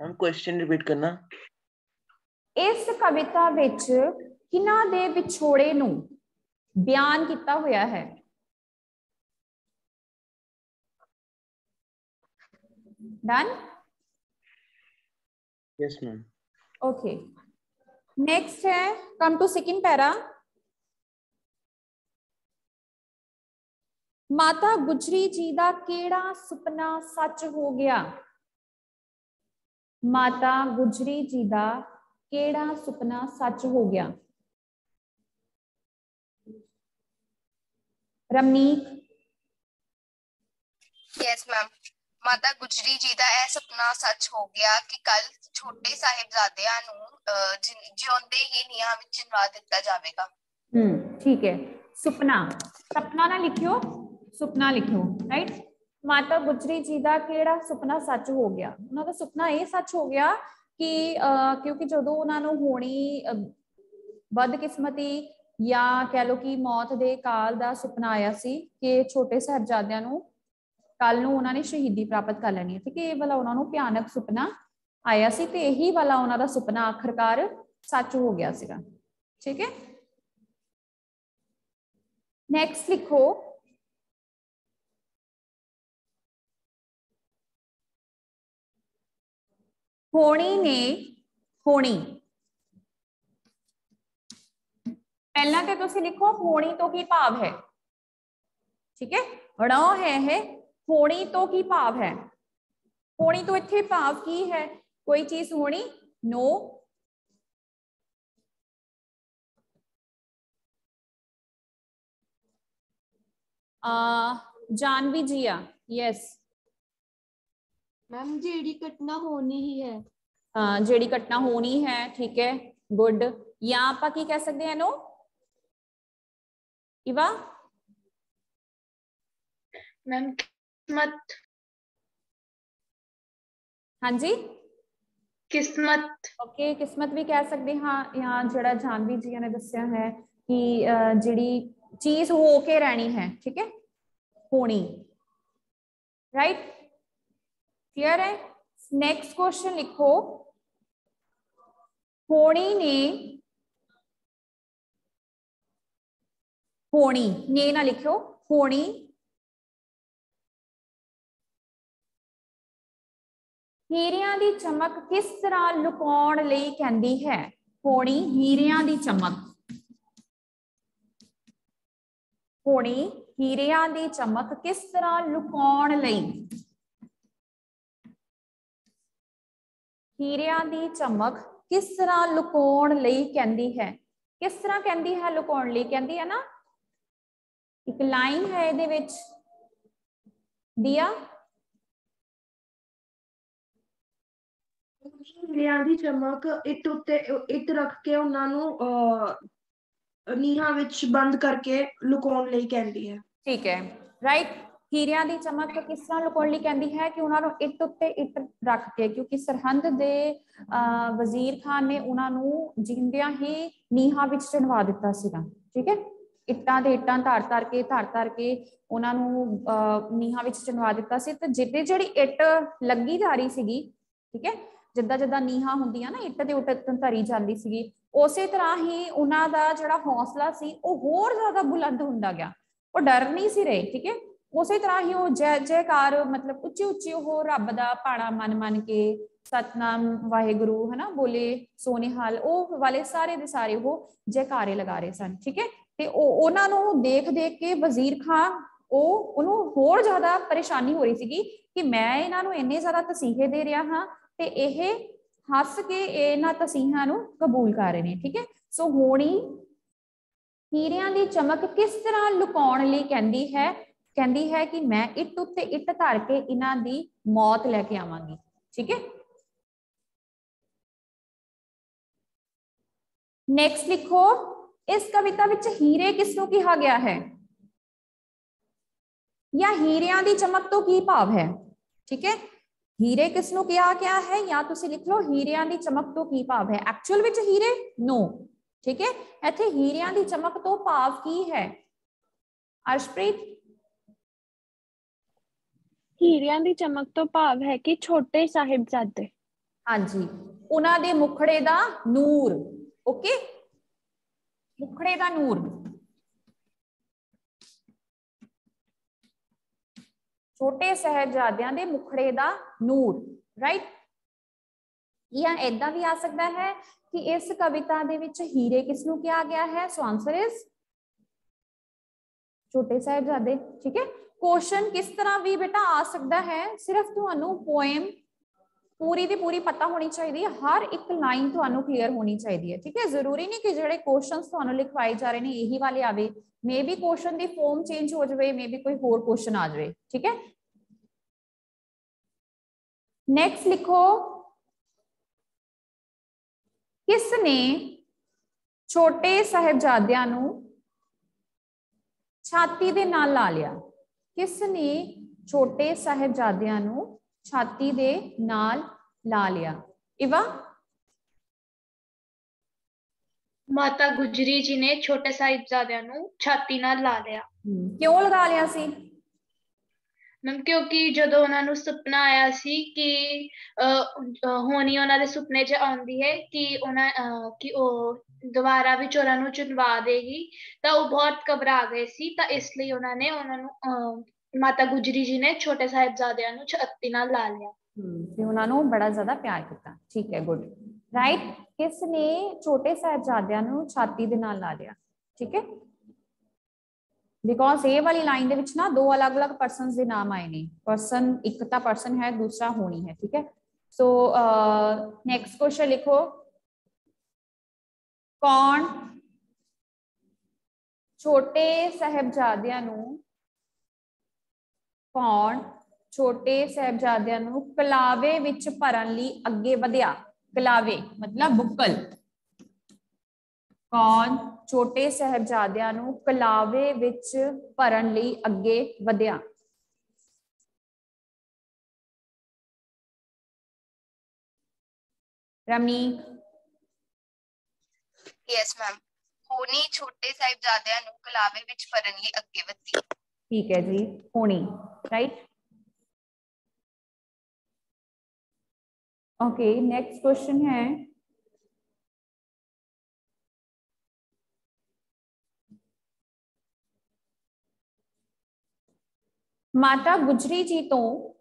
ma'am question repeat करना इस कविता किछोड़े बयान किया हुआ है done yes ma'am okay next है कम टू सेकंड पैरा माता गुजरी जी का केड़ा सुपना सच हो गया? माता गुजरी जी का ਕਿਹੜਾ ਸੁਪਨਾ ਸੱਚ ਹੋ ਗਿਆ ਰਮਨੀਕ ਯੈਸ ਮੈਮ ਮਾਤਾ ਗੁਜਰੀ ਜੀ ਦਾ ਇਹ ਸੁਪਨਾ ਸੱਚ ਹੋ ਗਿਆ ਕਿ ਕੱਲ ਛੋਟੇ ਸਾਹਿਬਜ਼ਾਦਿਆਂ ਨੂੰ ਅਹ, ਜਿ- ਜਿਉਂਦੇ ਹੀ ਨੀਹਾਂ ਵਿੱਚ ਚਿਣਵਾ ਦਿੱਤਾ ਜਾਵੇਗਾ ਹਮ ਠੀਕ ਹੈ ਸੁਪਨਾ ਸੁਪਨਾ ਨਾ ਲਿਖਿਓ ਸੁਪਨਾ ਲਿਖਿਓ ਰਾਈਟ ਮਾਤਾ ਗੁਜਰੀ ਜੀ ਦਾ ਕਿਹੜਾ ਸੁਪਨਾ ਸੱਚ ਹੋ ਗਿਆ ਉਹਨਾਂ ਦਾ ਸੁਪਨਾ ਇਹ ਸੱਚ ਹੋ ਗਿਆ ਕਿ ਅਹ, ਕਿਉਂਕਿ ਜਦੋਂ ਉਹਨਾਂ ਨੂੰ ਹੋਣੀ ਅਹ, ਬਦਕਿਸਮਤੀ ਜਾਂ ਕਹਿ ਲਓ ਕਿ ਮੌਤ ਦੇ ਕਾਲ ਦਾ ਸੁਪਨਾ ਆਇਆ ਸੀ ਕਿ ਛੋਟੇ ਸਾਹਿਬਜ਼ਾਦਿਆਂ ਨੂੰ ਕੱਲ ਨੂੰ ਉਹਨਾਂ ਨੇ ਸ਼ਹੀਦੀ ਪ੍ਰਾਪਤ ਕਰ ਲੈਣੀ ਹੈ ਠੀਕ ਹੈ ਇਹ ਵਾਲਾ ਉਹਨਾਂ ਨੂੰ ਭਿਆਨਕ ਸੁਪਨਾ ਆਇਆ ਸੀ ਤੇ ਇਹੀ ਵਾਲਾ ਉਹਨਾਂ ਦਾ ਸੁਪਨਾ ਆਖਰਕਾਰ ਸੱਚ ਹੋ ਗਿਆ ਸੀਗਾ ਠੀਕ ਹੈ ਨੈਕਸਟ ਲਿਖੋ ਹੋਣੀ ਨੇ ਹੋਣੀ ਪਹਿਲਾਂ ਤੇ ਤੁਸੀਂ ਲਿਖੋ ਹੋਣੀ ਤੋਂ ਕੀ ਭਾਵ ਹੈ ਠੀਕ ਹੈ ਣ ਹੈ ਹੈ ਹੋਣੀ ਤੋਂ ਕੀ ਭਾਵ ਹੈ ਹੋਣੀ ਤੋਂ ਇੱਥੇ ਭਾਵ ਕੀ ਹੈ ਕੋਈ ਚੀਜ਼ ਹੋਣੀ ਨੋ ਆ ਜਾਨਵੀ मैम जेडी कटना होनी ही है। हाँ जेडी कटना होनी है ठीक है गुड। यहाँ पर की कह सकते हैं नो? इवा? मैम किस्मत। हाँ जी? किस्मत। ओके किस्मत भी कह सकते हाँ। यहाँ जरा जानवी जी ने दसिया है कि जी चीज़ होके रहनी है ठीक है? होनी। राइट? right? ਕਲੀਅਰ ਹੈ ਨੈਕਸਟ ਕੁਐਸਚਨ ਲਿਖੋ ਹੋਣੀ ਨੇ ਹੋਣੀ ਨੇ ਨਾ ਲਿਖਿਓ ਹੋਣੀ ਹੀਰਿਆਂ ਦੀ ਚਮਕ ਕਿਸ ਤਰ੍ਹਾਂ ਲੁਕਾਉਣ ਲਈ ਕਹਿੰਦੀ ਹੈ ਹੋਣੀ ਹੀਰਿਆਂ ਦੀ ਚਮਕ ਹੋਣੀ ਹੀਰਿਆਂ ਦੀ ਚਮਕ ਕਿਸ ਤਰ੍ਹਾਂ ਲੁਕਾਉਣ ਲਈ ਹੀਰਿਆਂ ਦੀ ਚਮਕ ਕਿਸ ਤਰ੍ਹਾਂ ਲੁਕਾਉਣ ਲਈ ਕਹਿੰਦੀ ਹੈ ਕਿਸ ਤਰ੍ਹਾਂ ਕਹਿੰਦੀ ਹੈ ਲੁਕਾਉਣ ਲਈ ਕਹਿੰਦੀ ਹੈ ਨਾ ਇੱਕ ਲਾਈਨ ਹੈ ਇਹਦੇ ਵਿੱਚ दिया ਹੀਰਿਆਂ ਦੀ ਚਮਕ ਇੱਟ ਉੱਤੇ ਇੱਟ ਰੱਖ ਕੇ ਉਹਨਾਂ ਨੂੰ ਅਹ ਨੀਹਾਂ ਵਿੱਚ ਬੰਦ ਕਰਕੇ ਲੁਕਾਉਣ ਲਈ ਕਹਿੰਦੀ ਹੈ ਠੀਕ ਹੈ ਰਾਈਟ ਹੀਰਿਆਂ ਦੀ ਚਮਕ ਕਿਸ ਤਰ੍ਹਾਂ ਲੁਕਾਉਣ ਲਈ ਕਹਿੰਦੀ ਹੈ ਕਿ ਉਹਨਾਂ ਨੂੰ ਇੱਟ ਉੱਤੇ ਇੱਟ ਰੱਖ ਕੇ ਕਿਉਂਕਿ ਸਰਹੰਦ ਦੇ ਅਹ, ਵਜ਼ੀਰ ਖਾਨ ਨੇ ਉਹਨਾਂ ਨੂੰ ਜਿੰਦਿਆਂ ਹੀ ਨੀਹਾਂ ਵਿੱਚ ਚਿਣਵਾ ਦਿੱਤਾ ਸੀਗਾ ਠੀਕ ਹੈ ਇੱਟਾਂ ਦੇ ਇੱਟਾਂ ਧਾਰ ਧਾਰ ਕੇ ਧਾਰ ਧਾਰ ਕੇ ਉਹਨਾਂ ਨੂੰ ਅਹ, ਨੀਹਾਂ ਵਿੱਚ ਚਿਣਵਾ ਦਿੱਤਾ ਸੀ ਤੇ ਜਿੱਦੇ ਜਿਹੜੀ ਇੱਟ ਲੱਗੀ ਜਾ ਰਹੀ ਸੀਗੀ ਠੀਕ ਹੈ ਜਿੱਦਾਂ ਜਿੱਦਾਂ ਨੀਹਾਂ ਹੁੰਦੀਆਂ ਨਾ ਇੱਟ ਦੇ ਉੱਤੇ ਧਰੀ ਜਾਂਦੀ ਸੀਗੀ ਉਸੇ ਤਰ੍ਹਾਂ ਹੀ ਉਹਨਾਂ ਦਾ ਜਿਹੜਾ ਹੌਸਲਾ ਸੀ ਉਹ ਹੋਰ ਜ਼ਿਆਦਾ ਬੁਲੰਦ ਹੁੰਦਾ ਗਿਆ ਉਹ ਡਰ ਨਹੀਂ ਸੀ ਰਹੇ ਠੀਕ ਹੈ ਉਸੇ ਤਰ੍ਹਾਂ ਹੀ ਉਹ ਜੈ ਜੈਕਾਰ, ਮਤਲਬ ਉੱਚੀ ਉੱਚੀ ਉਹ ਰੱਬ ਦਾ ਪਾਣਾ ਮੰਨ ਮੰਨ ਕੇ ਸਤਨਾਮ ਵਾਹਿਗੁਰੂ, ਹਨਾ, ਬੋਲੇ ਸੋਨੇਹਾਲ ਉਹ ਵਾਲੇ ਸਾਰੇ ਦੇ ਸਾਰੇ ਉਹ ਜੈਕਾਰੇ ਲਗਾ ਰਹੇ ਸਨ, ਠੀਕ ਹੈ? ਤੇ ਉਹ ਉਹਨਾਂ ਨੂੰ ਦੇਖ ਦੇਖ ਕੇ ਵਜ਼ੀਰ ਖਾਂ ਉਹ ਉਹਨੂੰ ਹੋਰ ਜ਼ਿਆਦਾ ਪਰੇਸ਼ਾਨੀ ਹੋ ਰਹੀ ਸੀਗੀ ਕਿ ਮੈਂ ਇਹਨਾਂ ਨੂੰ ਇੰਨੇ ਜ਼ਿਆਦਾ ਤਸੀਹੇ ਦੇ ਰਿਹਾ ਹਾਂ ਤੇ ਇਹ ਹੱਸ ਕੇ ਇਹਨਾਂ ਤਸੀਹਾਂ ਨੂੰ ਕਬੂਲ ਕਰ ਰਹੇ ਨੇ, ਠੀਕ ਹੈ? ਸੋ ਹੋਣੀ ਹੀਰਿਆਂ ਦੀ ਚਮਕ ਕਿਸ ਤਰ੍ਹਾਂ ਲੁਕਾਉਣ ਲਈ ਕਹਿੰਦੀ ਹੈ? ਕਹਿੰਦੀ ਹੈ ਕਿ ਮੈਂ ਇੱਟ ਉੱਤੇ ਇੱਟ ਧਰ ਕੇ ਇਹਨਾਂ ਦੀ ਮੌਤ ਲੈ ਕੇ ਆਵਾਂਗੀ ਠੀਕ ਹੈ ਨੈਕਸਟ ਲਿਖੋ ਇਸ ਕਵਿਤਾ ਵਿੱਚ ਹੀਰੇ ਕਿਸ ਨੂੰ ਕਿਹਾ ਗਿਆ ਹੈ ਜਾਂ ਹੀਰਿਆਂ ਦੀ ਚਮਕ ਤੋਂ ਕੀ ਭਾਵ ਹੈ ਠੀਕ ਹੈ ਹੀਰੇ ਕਿਸ ਨੂੰ ਕਿਹਾ ਗਿਆ ਹੈ ਜਾਂ ਤੁਸੀਂ ਲਿਖ ਲਓ ਹੀਰਿਆਂ ਦੀ ਚਮਕ ਤੋਂ ਕੀ ਭਾਵ ਹੈ ਐਕਚੁਅਲ ਵਿੱਚ ਹੀਰੇ ਨੋ ਠੀਕ ਹੈ ਇੱਥੇ ਹੀਰਿਆਂ ਦੀ ਚਮਕ ਤੋਂ ਭਾਵ ਕੀ ਹੈ ਅਰਸ਼ਪ੍ਰੀਤ ਹੀਰਿਆਂ ਦੀ ਚਮਕ ਤੋਂ ਭਾਵ ਹੈ ਕਿ ਛੋਟੇ ਸਾਹਿਬਜ਼ਾਦੇ ਹਾਂਜੀ ਉਹਨਾਂ ਦੇ ਮੁਖੜੇ ਦਾ ਨੂਰ ਓਕੇ ਮੁਖੜੇ ਦਾ ਨੂਰ ਛੋਟੇ ਸਹਿਬਜ਼ਾਦਿਆਂ ਦੇ ਮੁਖੜੇ ਦਾ ਨੂਰ ਰਾਈਟ ਜਾਂ ਏਦਾਂ ਵੀ ਆ ਸਕਦਾ ਹੈ ਕਿ ਇਸ ਕਵਿਤਾ ਦੇ ਵਿੱਚ ਹੀਰੇ ਕਿਸ ਨੂੰ ਕਿਹਾ ਗਿਆ ਹੈ ਸੋ ਆਨਸਰ ਇਜ਼ ਛੋਟੇ ਸਾਹਿਬਜ਼ਾਦੇ ਠੀਕ ਹੈ ਕੁਐਸਚਨ ਕਿਸ ਤਰ੍ਹਾਂ ਵੀ ਬੇਟਾ ਆ ਸਕਦਾ ਹੈ ਸਿਰਫ ਤੁਹਾਨੂੰ ਪੋਇਮ ਪੂਰੀ ਦੀ ਪੂਰੀ ਪਤਾ ਹੋਣੀ ਚਾਹੀਦੀ ਹੈ ਹਰ ਇੱਕ ਲਾਈਨ ਤੁਹਾਨੂੰ ਕਲੀਅਰ ਹੋਣੀ ਚਾਹੀਦੀ ਹੈ ਠੀਕ ਹੈ ਜ਼ਰੂਰੀ ਨਹੀਂ ਕਿ ਜਿਹੜੇ ਕੁਐਸਚਨਸ ਤੁਹਾਨੂੰ ਲਿਖਵਾਏ ਜਾ ਰਹੇ ਨੇ ਇਹੀ ਵਾਲੇ ਆਵੇ ਮੇਬੀ ਕੁਐਸਚਨ ਦੀ ਫਾਰਮ ਚੇਂਜ ਹੋ ਜਾਵੇ ਮੇਬੀ ਕੋਈ ਹੋਰ ਕੁਐਸਚਨ ਆ ਜਾਵੇ ਠੀਕ ਹੈ ਨੈਕਸਟ ਲਿਖੋ ਕਿਸ ਨੇ ਛੋਟੇ ਸਾਹਿਬਜ਼ਾਦਿਆਂ ਨੂੰ ਛਾਤੀ ਦੇ ਨਾਲ ਲਾ ਲਿਆ ਕਿਸ ਨੇ ਛੋਟੇ ਸਾਹਿਬਜ਼ਾਦਿਆਂ ਨੂੰ ਛਾਤੀ ਦੇ ਨਾਲ ਲਾ ਲਿਆ? ਇਵਾ। ਮਾਤਾ ਗੁਜਰੀ ਜੀ ਨੇ ਛੋਟੇ ਸਾਹਿਬਜ਼ਾਦਿਆਂ ਨੂੰ ਛਾਤੀ ਨਾਲ ਲਾ ਲਿਆ। ਕਿਉਂ ਲਗਾ ਲਿਆ ਸੀ? ਮੈਮ ਕਿਉਂਕਿ ਜਦੋਂ ਉਹਨਾਂ ਨੂੰ ਸੁਪਨਾ ਆਇਆ ਸੀ ਕਿ ਹੋਣੀ ਉਹਨਾਂ ਦੇ ਸੁਪਨੇ 'ਚ ਆਉਂਦੀ ਹੈ ਕਿ ਉਹਨਾਂ ਕਿ ਉਹ ਦੁਬਾਰਾ ਵੀ ਚੋਰਾਂ ਨੂੰ ਚੁਣਵਾ ਦੇਗੀ ਤਾਂ ਉਹ ਬਹੁਤ ਘਬਰਾ ਗਏ ਸੀ ਤਾਂ ਇਸ ਲਈ ਉਹਨਾਂ ਨੇ ਉਹਨਾਂ ਨੂੰ ਅਹ, ਮਾਤਾ ਗੁਜਰੀ ਜੀ ਨੇ ਛੋਟੇ ਸਾਹਿਬਜ਼ਾਦਿਆਂ ਨੂੰ ਛਾਤੀ ਨਾਲ ਲਾ ਲਿਆ ਤੇ ਉਹਨਾਂ ਨੂੰ ਬੜਾ ਜ਼ਿਆਦਾ ਪਿਆਰ ਕੀਤਾ ਠੀਕ ਹੈ ਗੁੱਡ ਰਾਈਟ ਕਿਸ ਨੇ ਛੋਟੇ ਸਾਹਿਬਜ਼ਾਦਿਆਂ ਨੂੰ ਛਾਤੀ ਦੇ ਨਾਲ ਲਾ ਲਿਆ ਠੀਕ ਹੈ ਬਿਕੋਜ਼ ਇਹ ਵਾਲੀ ਲਾਈਨ ਦੇ ਵਿੱਚ ਨਾ ਦੋ ਅਲੱਗ-ਅਲੱਗ ਪਰਸਨਸ ਦੇ ਨਾਮ ਆਏ ਨੇ ਪਰਸਨ ਇੱਕ ਤਾਂ ਪਰਸਨ ਹੈ ਦੂਸਰਾ ਹੋਣੀ ਹੈ ਠੀਕ ਹੈ ਸੋ ਨੈਕਸਟ ਕੁਐਸਚਨ ਲਿਖੋ ਕੌਣ ਛੋਟੇ ਸਾਹਿਬਜ਼ਾਦਿਆਂ ਨੂੰ ਕੌਣ ਛੋਟੇ ਸਾਹਿਬਜ਼ਾਦਿਆਂ ਨੂੰ ਕਲਾਵੇ ਵਿੱਚ ਭਰਨ ਲਈ ਅੱਗੇ ਵਧਿਆ ਕਲਾਵੇ ਮਤਲਬ ਬੁੱਕਲ ਕੌਣ ਛੋਟੇ ਸਾਹਿਬਜ਼ਾਦਿਆਂ ਨੂੰ ਕਲਾਵੇ ਵਿੱਚ ਭਰਨ ਲਈ ਅੱਗੇ ਵਧਿਆ ਰਮਨੀਕ ਯੈਸ ਮੈਮ ਹੋਣੀ ਛੋਟੇ ਸਾਹਿਬਜ਼ਾਦਿਆਂ ਨੂੰ ਕਲਾਵੇ ਵਿੱਚ ਫਰਨ ਲਈ ਅੱਗੇ ਵਧੀ ਠੀਕ ਹੈ ਜੀ ਹੋਣੀ ਰਾਈਟ ਓਕੇ ਨੈਕਸਟ ਕੁਐਸਚਨ ਹੈ ਮਾਤਾ ਗੁਜਰੀ ਜੀ ਤੋਂ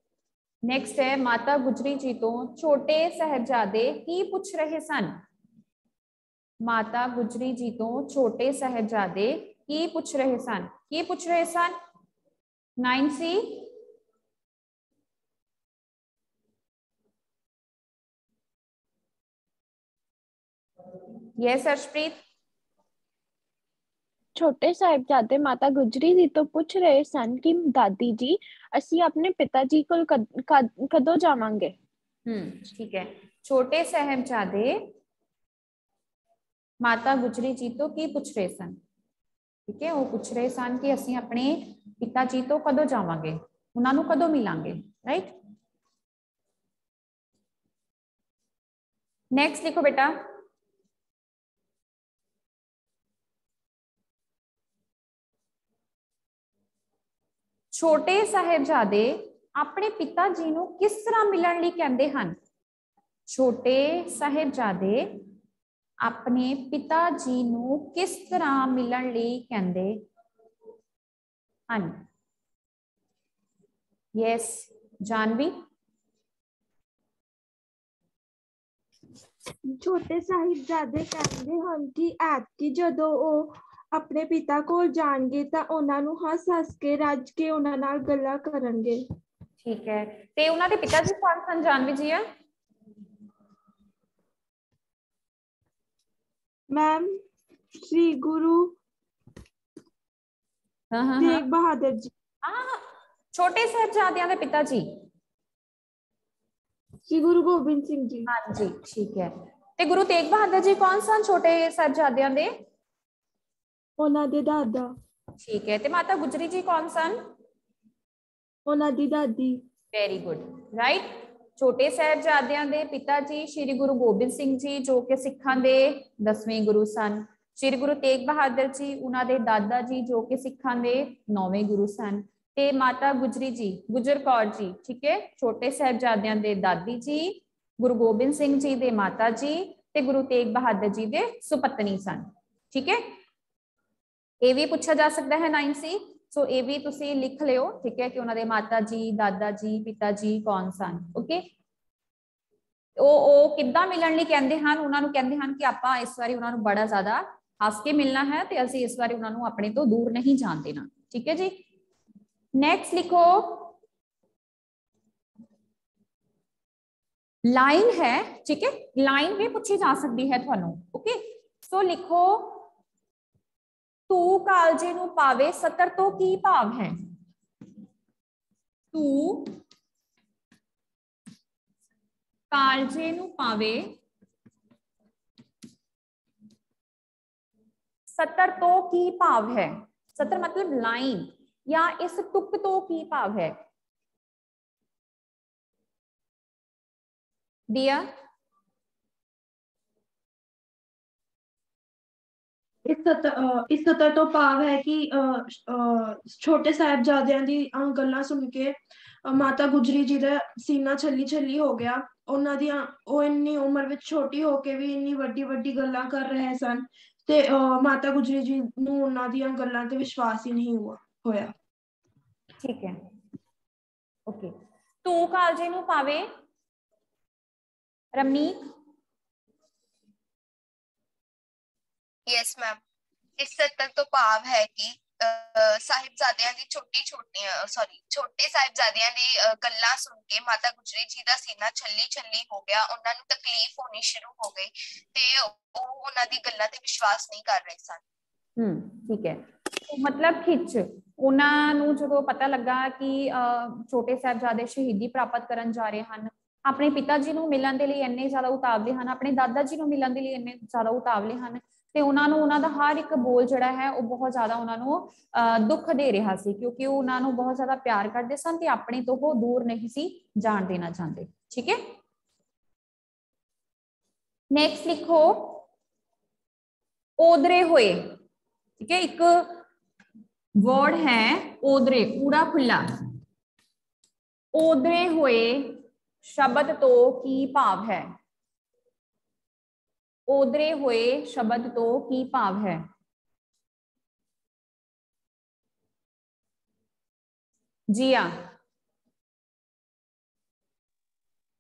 ਨੈਕਸਟ ਹੈ ਮਾਤਾ ਗੁਜਰੀ ਜੀ ਤੋਂ ਛੋਟੇ ਸਹਿਬਜ਼ਾਦੇ ਕੀ ਪੁੱਛ ਰਹੇ ਸਨ ਮਾਤਾ ਗੁਜਰੀ ਜੀ ਤੋਂ ਛੋਟੇ ਸਹਿਬਜ਼ਾਦੇ ਕੀ ਪੁੱਛ ਰਹੇ ਸਨ ਕੀ ਪੁੱਛ ਰਹੇ ਸਨ 9c yes arshpreet ਛੋਟੇ ਸਾਹਿਬਜ਼ਾਦੇ ਮਾਤਾ ਗੁਜਰੀ ਜੀ ਤੋਂ ਪੁੱਛ ਰਹੇ ਸਨ ਕਿ ਦਾਦੀ ਜੀ ਅਸੀਂ ਆਪਣੇ ਪਿਤਾ ਜੀ ਕੋਲ ਕਦ- ਕਦ- ਕਦੋਂ ਜਾਵਾਂਗੇ ਹਮ ਠੀਕ ਹੈ ਛੋਟੇ ਸਾਹਿਬਜ਼ਾਦੇ ਮਾਤਾ ਗੁਜਰੀ ਜੀ ਤੋਂ ਕੀ ਪੁੱਛ ਰਹੇ ਸਨ ਠੀਕ ਹੈ ਉਹ ਪੁੱਛ ਰਹੇ ਸਨ ਕਿ ਅਸੀਂ ਆਪਣੇ ਪਿਤਾ ਜੀ ਤੋਂ ਕਦੋਂ ਜਾਵਾਂਗੇ ਉਹਨਾਂ ਨੂੰ ਕਦੋਂ ਮਿਲਾਂਗੇ ਰਾਈਟ ਨੈਕਸਟ ਲਿਖੋ ਬੇਟਾ ਛੋਟੇ ਸਾਹਿਬਜ਼ਾਦੇ ਆਪਣੇ ਪਿਤਾ ਜੀ ਨੂੰ ਕਿਸ ਤਰ੍ਹਾਂ ਮਿਲਣ ਲਈ ਕਹਿੰਦੇ ਹਨ ਛੋਟੇ ਸਾਹਿਬਜ਼ਾਦੇ ਆਪਣੇ ਪਿਤਾ ਜੀ ਨੂੰ ਕਿਸ ਤਰ੍ਹਾਂ ਮਿਲਣ ਲਈ ਕਹਿੰਦੇ ਹਨ ਯੈਸ ਜਾਨਵੀ ਛੋਟੇ ਸਾਹਿਬਜ਼ਾਦੇ ਕਹਿੰਦੇ ਹਨ ਕਿ ਐਤਕੀ ਜਦੋਂ ਉਹ ਆਪਣੇ ਪਿਤਾ ਕੋਲ ਜਾਣਗੇ ਤਾਂ ਉਹਨਾਂ ਨੂੰ ਹੱਸ ਹੱਸ ਕੇ ਰੱਜ ਕੇ ਉਹਨਾਂ ਨਾਲ ਗੱਲਾਂ ਕਰਨਗੇ ਠੀਕ ਹੈ ਤੇ ਉਹਨਾਂ ਦੇ ਪਿਤਾ ਜੀ ਕੌਣ ਸਨ ਜਾਨਵੀ ਜੀ ਆ ਮੈਮ ਸ੍ਰੀ ਗੁਰੂ ਹਾਂ ਹਾਂ ਤੇਗ ਬਹਾਦਰ ਜੀ ਹਾਂ ਛੋਟੇ ਸਾਹਿਬਜ਼ਾਦਿਆਂ ਦੇ ਪਿਤਾ ਜੀ ਸ੍ਰੀ ਗੁਰੂ ਗੋਬਿੰਦ ਸਿੰਘ ਜੀ ਹਾਂਜੀ ਠੀਕ ਹੈ ਤੇ ਗੁਰੂ ਤੇਗ ਬਹਾਦਰ ਜੀ ਕੌਣ ਸਨ ਛੋਟੇ ਸਾਹਿਬਜ਼ਾਦਿਆਂ ਦੇ ਉਹਨਾਂ ਦੇ ਦਾਦਾ ਠੀਕ ਹੈ ਤੇ ਮਾਤਾ ਗੁਜਰੀ ਜੀ ਕੌਣ ਸਨ ਉਹਨਾਂ ਦੀ ਦਾਦੀ ਵੈਰੀ ਗੁੱਡ ਰਾਈਟ ਛੋਟੇ ਸਾਹਿਬਜ਼ਾਦਿਆਂ ਦੇ ਪਿਤਾ ਜੀ ਸ੍ਰੀ ਗੁਰੂ ਗੋਬਿੰਦ ਸਿੰਘ ਜੀ ਜੋ ਕਿ ਸਿੱਖਾਂ ਦੇ 10ਵੇਂ ਗੁਰੂ ਸਨ ਸ੍ਰੀ ਗੁਰੂ ਤੇਗ ਬਹਾਦਰ ਜੀ ਉਹਨਾਂ ਦੇ ਦਾਦਾ ਜੀ ਜੋ ਕਿ ਸਿੱਖਾਂ ਦੇ 9ਵੇਂ ਗੁਰੂ ਸਨ ਤੇ ਮਾਤਾ ਗੁਜਰੀ ਜੀ ਗੁਜਰ ਕੌਰ ਜੀ ਠੀਕ ਹੈ ਛੋਟੇ ਸਾਹਿਬਜ਼ਾਦਿਆਂ ਦੇ ਦਾਦੀ ਜੀ ਗੁਰੂ ਗੋਬਿੰਦ ਸਿੰਘ ਜੀ ਦੇ ਮਾਤਾ ਜੀ ਤੇ ਗੁਰੂ ਤੇਗ ਬਹਾਦਰ ਜੀ ਦੇ ਸੁਪਤਨੀ ਸਨ ਠੀਕ ਹੈ ਇਹ ਵੀ ਪੁੱਛਿਆ ਜਾ ਸਕਦਾ ਹੈ 9C ਸੋ ਇਹ ਵੀ ਤੁਸੀਂ ਲਿਖ ਲਿਓ ਠੀਕ ਹੈ ਕਿ ਉਹਨਾਂ ਦੇ ਮਾਤਾ ਜੀ ਦਾਦਾ ਜੀ ਪਿਤਾ ਜੀ ਕੌਣ ਸਨ ਓਕੇ ਉਹ ਉਹ ਕਿੱਦਾਂ ਮਿਲਣ ਲਈ ਕਹਿੰਦੇ ਹਨ ਉਹਨਾਂ ਨੂੰ ਕਹਿੰਦੇ ਹਨ ਕਿ ਆਪਾਂ ਇਸ ਵਾਰੀ ਉਹਨਾਂ ਨੂੰ ਬੜਾ ਜ਼ਿਆਦਾ ਹੱਸ ਕੇ ਮਿਲਣਾ ਹੈ ਤੇ ਅਸੀਂ ਇਸ ਵਾਰੀ ਉਹਨਾਂ ਨੂੰ ਆਪਣੇ ਤੋਂ ਦੂਰ ਨਹੀਂ ਜਾਣ ਦੇਣਾ ਠੀਕ ਹੈ ਜੀ ਨੈਕਸਟ ਲਿਖੋ ਲਾਈਨ ਹੈ ਠੀਕ ਹੈ ਲਾਈਨ ਵੀ ਪੁੱਛੀ ਜਾ ਸਕਦੀ ਹੈ ਤੁਹਾਨੂੰ ਓਕੇ ਸੋ ਲਿਖੋ ਤੂੰ ਕਾਲਜੇ ਨੂੰ ਪਾਵੇ ਸਤਰ ਤੋਂ ਕੀ ਭਾਵ ਹੈ ਤੂੰ ਕਾਲਜੇ ਨੂੰ ਪਾਵੇ ਸਤਰ ਤੋਂ ਕੀ ਭਾਵ ਹੈ ਸਤਰ ਮਤਲਬ ਲਾਈਨ ਜਾਂ ਇਸ ਤੁਕ ਤੋਂ ਕੀ ਭਾਵ ਹੈ ਦਿਆ ਇਸ ਸਤ ਅਹ ਇਸ ਸਤਰ ਤੋਂ ਭਾਵ ਹੈ ਕਿ ਅਹ, ਅਹ, ਛੋਟੇ ਸਾਹਿਬਜ਼ਾਦਿਆਂ ਦੀ ਅਹ, ਗੱਲਾਂ ਸੁਣ ਕੇ ਅਹ, ਮਾਤਾ ਗੁਜਰੀ ਜੀ ਦਾ ਸੀਨਾ ਛੱਲੀ ਛੱਲੀ ਹੋ ਗਿਆ ਉਹਨਾਂ ਦੀਆਂ ਉਹ ਇੰਨੀ ਉਮਰ ਵਿੱਚ ਛੋਟੀ ਹੋ ਕੇ ਵੀ ਇੰਨੀ ਵੱਡੀ ਵੱਡੀ ਗੱਲਾਂ ਕਰ ਰਹੇ ਸਨ ਤੇ ਅਹ, ਮਾਤਾ ਗੁਜਰੀ ਜੀ ਨੂੰ ਉਹਨਾਂ ਦੀਆਂ ਗੱਲਾਂ ਤੇ ਵਿਸ਼ਵਾਸ ਹੀ ਨਹੀਂ ਹੁਆ ਹੋਇਆ ਠੀਕ ਹੈ ਓਕੇ ਤੂੰ ਕਾਲਜੇ ਨੂੰ ਪਾਵੇ ਰਮਨੀਤ ਯੈਸ ਮੈਮ ਇਸ ਸੱਤਰ ਤੋਂ ਭਾਵ ਹੈ ਕਿ ਸਾਹਿਬਜ਼ਾਦਿਆਂ ਦੀ ਛੋਟੀ ਛੋਟੀ ਸੌਰੀ ਛੋਟੇ ਸਾਹਿਬਜ਼ਾਦਿਆਂ ਦੀ ਗੱਲਾਂ ਸੁਣ ਕੇ ਮਾਤਾ ਗੁਜਰੀ ਜੀ ਦਾ ਸੀਨਾ ਛੱਲੀ ਛੱਲੀ ਹੋ ਗਿਆ, ਉਹਨਾਂ ਨੂੰ ਤਕਲੀਫ ਹੋਣੀ ਸ਼ੁਰੂ ਹੋ ਗਈ ਤੇ ਉਹ ਉਹਨਾਂ ਦੀ ਗੱਲਾਂ ਤੇ ਵਿਸ਼ਵਾਸ ਨਹੀਂ ਕਰ ਰਹੇ ਸਨ। ਹਮ ਠੀਕ ਹੈ। ਮਤਲਬ ਖਿੱਚ, ਉਹਨਾਂ ਨੂੰ ਜਦੋਂ ਪਤਾ ਲੱਗਾ ਕਿ ਛੋਟੇ ਸਾਹਿਬਜ਼ਾਦੇ ਸ਼ਹੀਦੀ ਪ੍ਰਾਪਤ ਕਰਨ ਜਾ ਰਹੇ ਹਨ, ਆਪਣੇ ਪਿਤਾ ਜੀ ਨੂੰ ਮਿਲਣ ਦੇ ਲਈ ਇੰਨੇ ਜ਼ਿਆਦਾ ਉਤਾਵਲੇ ਹਨ, ਆਪਣੇ ਦਾਦਾ ਜੀ ਨੂੰ ਮਿਲਣ ਦੇ ਲਈ ਇੰਨੇ ਜ਼ਿਆਦਾ ਉਤਾਵਲੇ ਹਨ ਤੇ ਉਹਨਾਂ ਨੂੰ ਉਹਨਾਂ ਦਾ ਹਰ ਇੱਕ ਬੋਲ ਜਿਹੜਾ ਹੈ ਉਹ ਬਹੁਤ ਜ਼ਿਆਦਾ ਉਹਨਾਂ ਨੂੰ ਅਹ, ਦੁੱਖ ਦੇ ਰਿਹਾ ਸੀ ਕਿਉਂਕਿ ਉਹ ਉਹਨਾਂ ਨੂੰ ਬਹੁਤ ਜ਼ਿਆਦਾ ਪਿਆਰ ਕਰਦੇ ਸਨ ਤੇ ਆਪਣੇ ਤੋਂ ਉਹ ਦੂਰ ਨਹੀਂ ਸੀ ਜਾਣ ਦੇਣਾ ਚਾਹੁੰਦੇ ਠੀਕ ਹੈ ਨੈਕਸਟ ਲਿਖੋ ਓਦਰੇ ਹੋਏ ਠੀਕ ਹੈ ਇੱਕ ਵਰਡ ਹੈ ਓਦਰੇ ਪੂਰਾ ਖੁੱਲਾ ਓਦਰੇ ਹੋਏ ਸ਼ਬਦ ਤੋਂ ਕੀ ਭਾਵ ओदरे हुए शब्द तो की भाव है? जिया।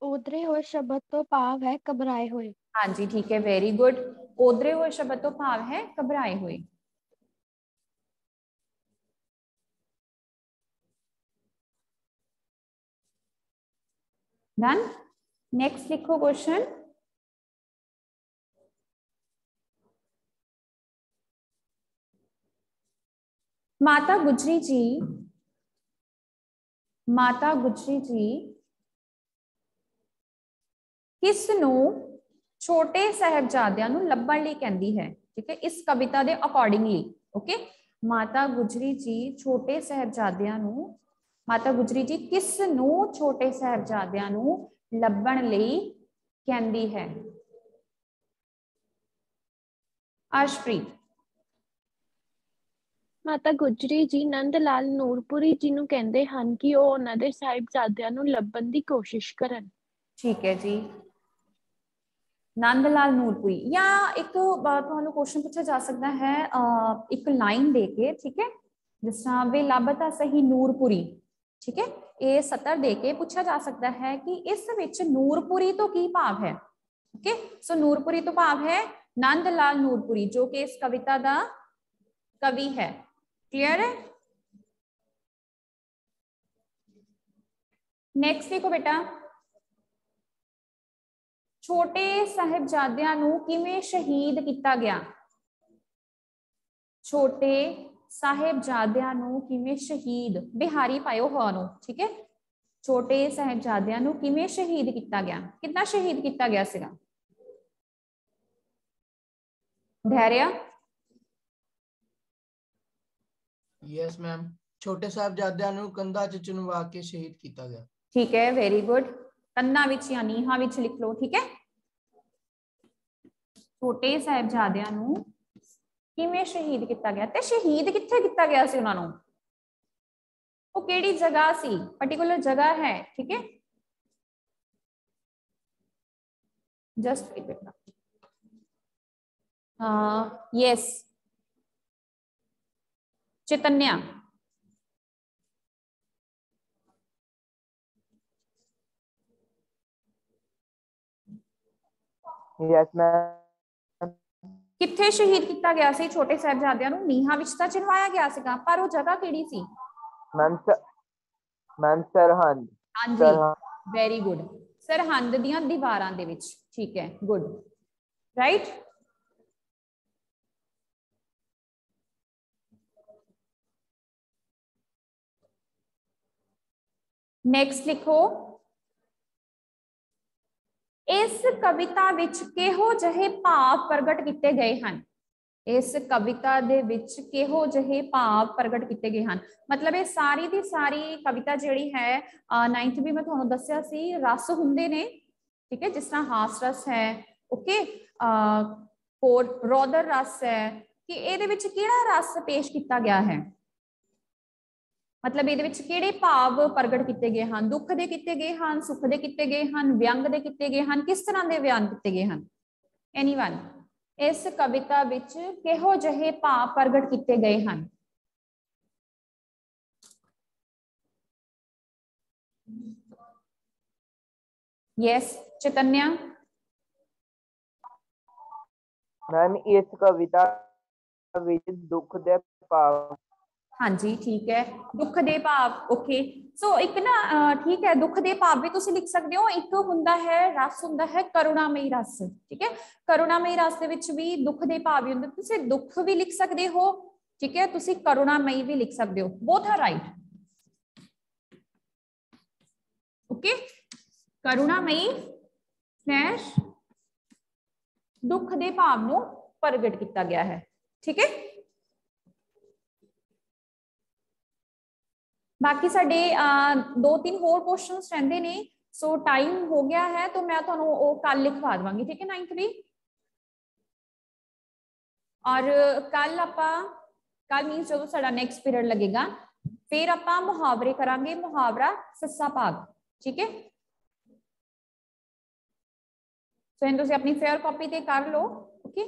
ओदरे हुए शब्द तो पाव है घबराए हुए। हाँ जी ठीक है वेरी गुड ओदरे हुए शब्द तो भाव है घबराए हुए। डन नेक्स्ट लिखो क्वेश्चन ਮਾਤਾ ਗੁਜਰੀ ਜੀ ਮਾਤਾ ਗੁਜਰੀ ਜੀ ਕਿਸ ਨੂੰ ਛੋਟੇ ਸਹਿਬਜ਼ਾਦਿਆਂ ਨੂੰ ਲੱਭਣ ਲਈ ਕਹਿੰਦੀ ਹੈ ਠੀਕ ਹੈ ਇਸ ਕਵਿਤਾ ਦੇ ਅਕੋਰਡਿੰਗਲੀ ਓਕੇ ਮਾਤਾ ਗੁਜਰੀ ਜੀ ਛੋਟੇ ਸਹਿਬਜ਼ਾਦਿਆਂ ਨੂੰ ਮਾਤਾ ਗੁਜਰੀ ਜੀ ਕਿਸ ਨੂੰ ਛੋਟੇ ਸਹਿਬਜ਼ਾਦਿਆਂ ਨੂੰ ਲੱਭਣ ਲਈ ਕਹਿੰਦੀ ਹੈ ਅਰਸ਼ਪ੍ਰੀਤ ਮਾਤਾ ਗੁਜਰੀ ਜੀ ਨੰਦ ਲਾਲ ਨੂਰਪੁਰੀ ਜੀ ਨੂੰ ਕਹਿੰਦੇ ਹਨ ਕਿ ਉਹ ਉਹਨਾਂ ਦੇ ਸਾਹਿਬਜ਼ਾਦਿਆਂ ਨੂੰ ਲੱਭਣ ਦੀ ਕੋਸ਼ਿਸ਼ ਕਰਨ ਠੀਕ ਹੈ ਜੀ ਨੰਦ ਲਾਲ ਨੂਰਪੁਰੀ ਜਾਂ ਇੱਕ ਅ, ਤੁਹਾਨੂੰ ਕੁਐਸਚਨ ਪੁੱਛਿਆ ਜਾ ਸਕਦਾ ਹੈ ਅ, ਇੱਕ ਲਾਈਨ ਦੇ ਕੇ ਠੀਕ ਹੈ ਜਿਸ ਤਰ੍ਹਾਂ ਵੇ ਲੱਭਤਾ ਸਹੀ ਨੂਰਪੁਰੀ ਠੀਕ ਹੈ ਇਹ ਸਤਰ ਦੇ ਕੇ ਪੁੱਛਿਆ ਜਾ ਸਕਦਾ ਹੈ ਕਿ ਇਸ ਵਿੱਚ ਨੂਰਪੁਰੀ ਤੋਂ ਕੀ ਭਾਵ ਹੈ ਓਕੇ ਸੋ ਨੂਰਪੁਰੀ ਤੋਂ ਭਾਵ ਹੈ ਨੰਦ ਲਾਲ ਨੂਰਪੁਰੀ ਜੋ ਕਿ ਇਸ ਕਵਿਤਾ ਦਾ ਕਵੀ ਹੈ क्लियर है? नेक्स्ट देखो बेटा छोटे साहेबजाद किमें शहीद किया गया छोटे साहेबजाद किमें शहीद बिहारी पायो हवा ठीक है छोटे साहेबजाद्या किमें शहीद किया गया कि शहीद किया गया धैर्या ਯੈਸ ਮੈਮ ਛੋਟੇ ਸਾਹਿਬਜ਼ਾਦਿਆਂ ਨੂੰ ਕੰਧਾਂ 'ਚ ਚੁਣਵਾ ਕੇ ਸ਼ਹੀਦ ਕੀਤਾ ਗਿਆ ਠੀਕ ਹੈ ਵੈਰੀ ਗੁੱਡ ਕੰਨਾਂ ਵਿੱਚ ਜਾਂ ਨੀਹਾਂ ਵਿੱਚ ਲਿਖ ਲਓ ਠੀਕ ਹੈ ਛੋਟੇ ਸਾਹਿਬਜ਼ਾਦਿਆਂ ਨੂੰ ਕਿਵੇਂ ਸ਼ਹੀਦ ਕੀਤਾ ਗਿਆ ਤੇ ਸ਼ਹੀਦ ਕਿੱਥੇ ਕੀਤਾ ਗਿਆ ਸੀ ਉਹਨਾਂ ਨੂੰ ਉਹ ਕਿਹੜੀ ਜਗ੍ਹਾ ਸੀ ਪਾਰਟਿਕੂਲਰ ਜਗ੍ਹਾ ਹੈ ਠੀਕ ਹੈ ਜਸਟ ਇਟ ਬੇਟਾ uh yes ਚਿਤਨਿਆ Yes, ma'am. ਕਿੱਥੇ ਸ਼ਹੀਦ ਕੀਤਾ ਗਿਆ ਸੀ ਛੋਟੇ ਸਾਹਿਬਜ਼ਾਦਿਆਂ ਨੂੰ ਨੀਹਾਂ ਵਿੱਚ ਤਾਂ ਚਿਣਵਾਇਆ ਗਿਆ ਸੀਗਾ ਪਰ ਉਹ ਜਗ੍ਹਾ ਕਿਹੜੀ ਸੀ Ma'am, sir. Ma'am, Sarhand. ਹਾਂਜੀ Sarhand. ਵੈਰੀ ਗੁੱਡ ਸਰਹੰਦ ਦੀਆਂ ਦੀਵਾਰਾਂ ਦੇ ਵਿੱਚ ਠੀਕ ਹੈ ਗੁੱਡ ਰਾਈਟ ਨੈਕਸਟ ਲਿਖੋ ਇਸ ਕਵਿਤਾ ਵਿੱਚ ਕਿਹੋ ਜਿਹੇ ਭਾਵ ਪ੍ਰਗਟ ਕੀਤੇ ਗਏ ਹਨ ਇਸ ਕਵਿਤਾ ਦੇ ਵਿੱਚ ਕਿਹੋ ਜਿਹੇ ਭਾਵ ਪ੍ਰਗਟ ਕੀਤੇ ਗਏ ਹਨ ਮਤਲਬ ਇਹ ਸਾਰੀ ਦੀ ਸਾਰੀ ਕਵਿਤਾ ਜਿਹੜੀ ਹੈ 9th ਵੀ ਮੈਂ ਤੁਹਾਨੂੰ ਦੱਸਿਆ ਸੀ ਰਸ ਹੁੰਦੇ ਨੇ ਠੀਕ ਹੈ ਜਿਸ ਤਰ੍ਹਾਂ ਹਾਸ ਰਸ ਹੈ ਓਕੇ ਹੋਰ ਰੋਦਰ ਰਸ ਹੈ ਕਿ ਇਹਦੇ ਵਿੱਚ ਕਿਹੜਾ ਰਸ ਪੇਸ਼ ਕੀਤਾ ਗਿਆ ਹੈ ਮਤਲਬ ਇਹਦੇ ਵਿੱਚ ਕਿਹੜੇ ਭਾਵ ਪ੍ਰਗਟ ਕੀਤੇ ਗਏ ਹਨ ਦੁੱਖ ਦੇ ਕੀਤੇ ਗਏ ਹਨ ਸੁੱਖ ਦੇ ਕੀਤੇ ਗਏ ਹਨ ਵਿਅੰਗ ਦੇ ਕੀਤੇ ਗਏ ਹਨ ਕਿਸ ਤਰ੍ਹਾਂ ਦੇ ਬਿਆਨ ਕੀਤੇ ਗਏ ਹਨ ਐਨੀਵਨ ਇਸ ਕਵਿਤਾ ਵਿੱਚ ਕਿਹੋ ਜਿਹੇ ਭਾਵ ਪ੍ਰਗਟ ਕੀਤੇ ਗਏ ਹਨ ਯੈਸ ਚਿਤਨਿਆ Ma'am, ਇਸ ਕਵਿਤਾ ਵਿੱਚ ਦੁੱਖ ਦੇ ਭਾਵ ਹਾਂਜੀ ਠੀਕ ਹੈ ਦੁੱਖ ਦੇ ਭਾਵ ਓਕੇ ਸੋ ਇੱਕ ਨਾ ਅਹ, ਠੀਕ ਹੈ ਦੁੱਖ ਦੇ ਭਾਵ ਵੀ ਤੁਸੀਂ ਲਿਖ ਸਕਦੇ ਹੋ ਇੱਕ ਹੁੰਦਾ ਹੈ ਰਸ ਹੁੰਦਾ ਹੈ ਕਰੁਣਾਮਈ ਰਸ ਠੀਕ ਹੈ ਕਰੁਣਾਮਈ ਰਸ ਦੇ ਵਿੱਚ ਵੀ ਦੁੱਖ ਦੇ ਭਾਵ ਵੀ ਹੁੰਦੇ ਤੁਸੀਂ ਦੁੱਖ ਵੀ ਲਿਖ ਸਕਦੇ ਹੋ ਠੀਕ ਹੈ ਤੁਸੀਂ ਕਰੁਣਾਮਈ ਵੀ ਲਿਖ ਸਕਦੇ ਹੋ both are right okay ਕਰੁਣਾਮਈ slash ਦੁੱਖ ਦੇ ਭਾਵ ਨੂੰ ਪ੍ਰਗਟ ਕੀਤਾ ਗਿਆ ਹੈ ਠੀਕ ਹੈ ਬਾਕੀ ਸਾਡੇ ਅਹ, ਦੋ ਤਿੰਨ ਹੋਰ ਕੁਐਸਚਨਸ ਰਹਿੰਦੇ ਨੇ ਸੋ ਟਾਈਮ ਹੋ ਗਿਆ ਹੈ ਤਾਂ ਮੈਂ ਤੁਹਾਨੂੰ ਉਹ ਕੱਲ ਲਿਖਵਾ ਦਵਾਂਗੀ ਠੀਕ ਹੈ 9th ਵੀ ਔਰ ਕੱਲ ਆਪਾਂ ਕੱਲ ਮੀਨਸ ਜਦੋਂ ਸਾਡਾ ਨੈਕਸਟ ਪੀਰੀਅਡ ਲੱਗੇਗਾ ਫਿਰ ਆਪਾਂ ਮੁਹਾਵਰੇ ਕਰਾਂਗੇ ਮੁਹਾਵਰਾ ਸੱਸਾ ਭਾਗ ਠੀਕ ਹੈ ਸੋ ਇਹਨੂੰ ਤੁਸੀਂ ਆਪਣੀ ਫੇਅਰ ਕਾਪੀ ਤੇ ਕਰ ਲਓ ਓਕੇ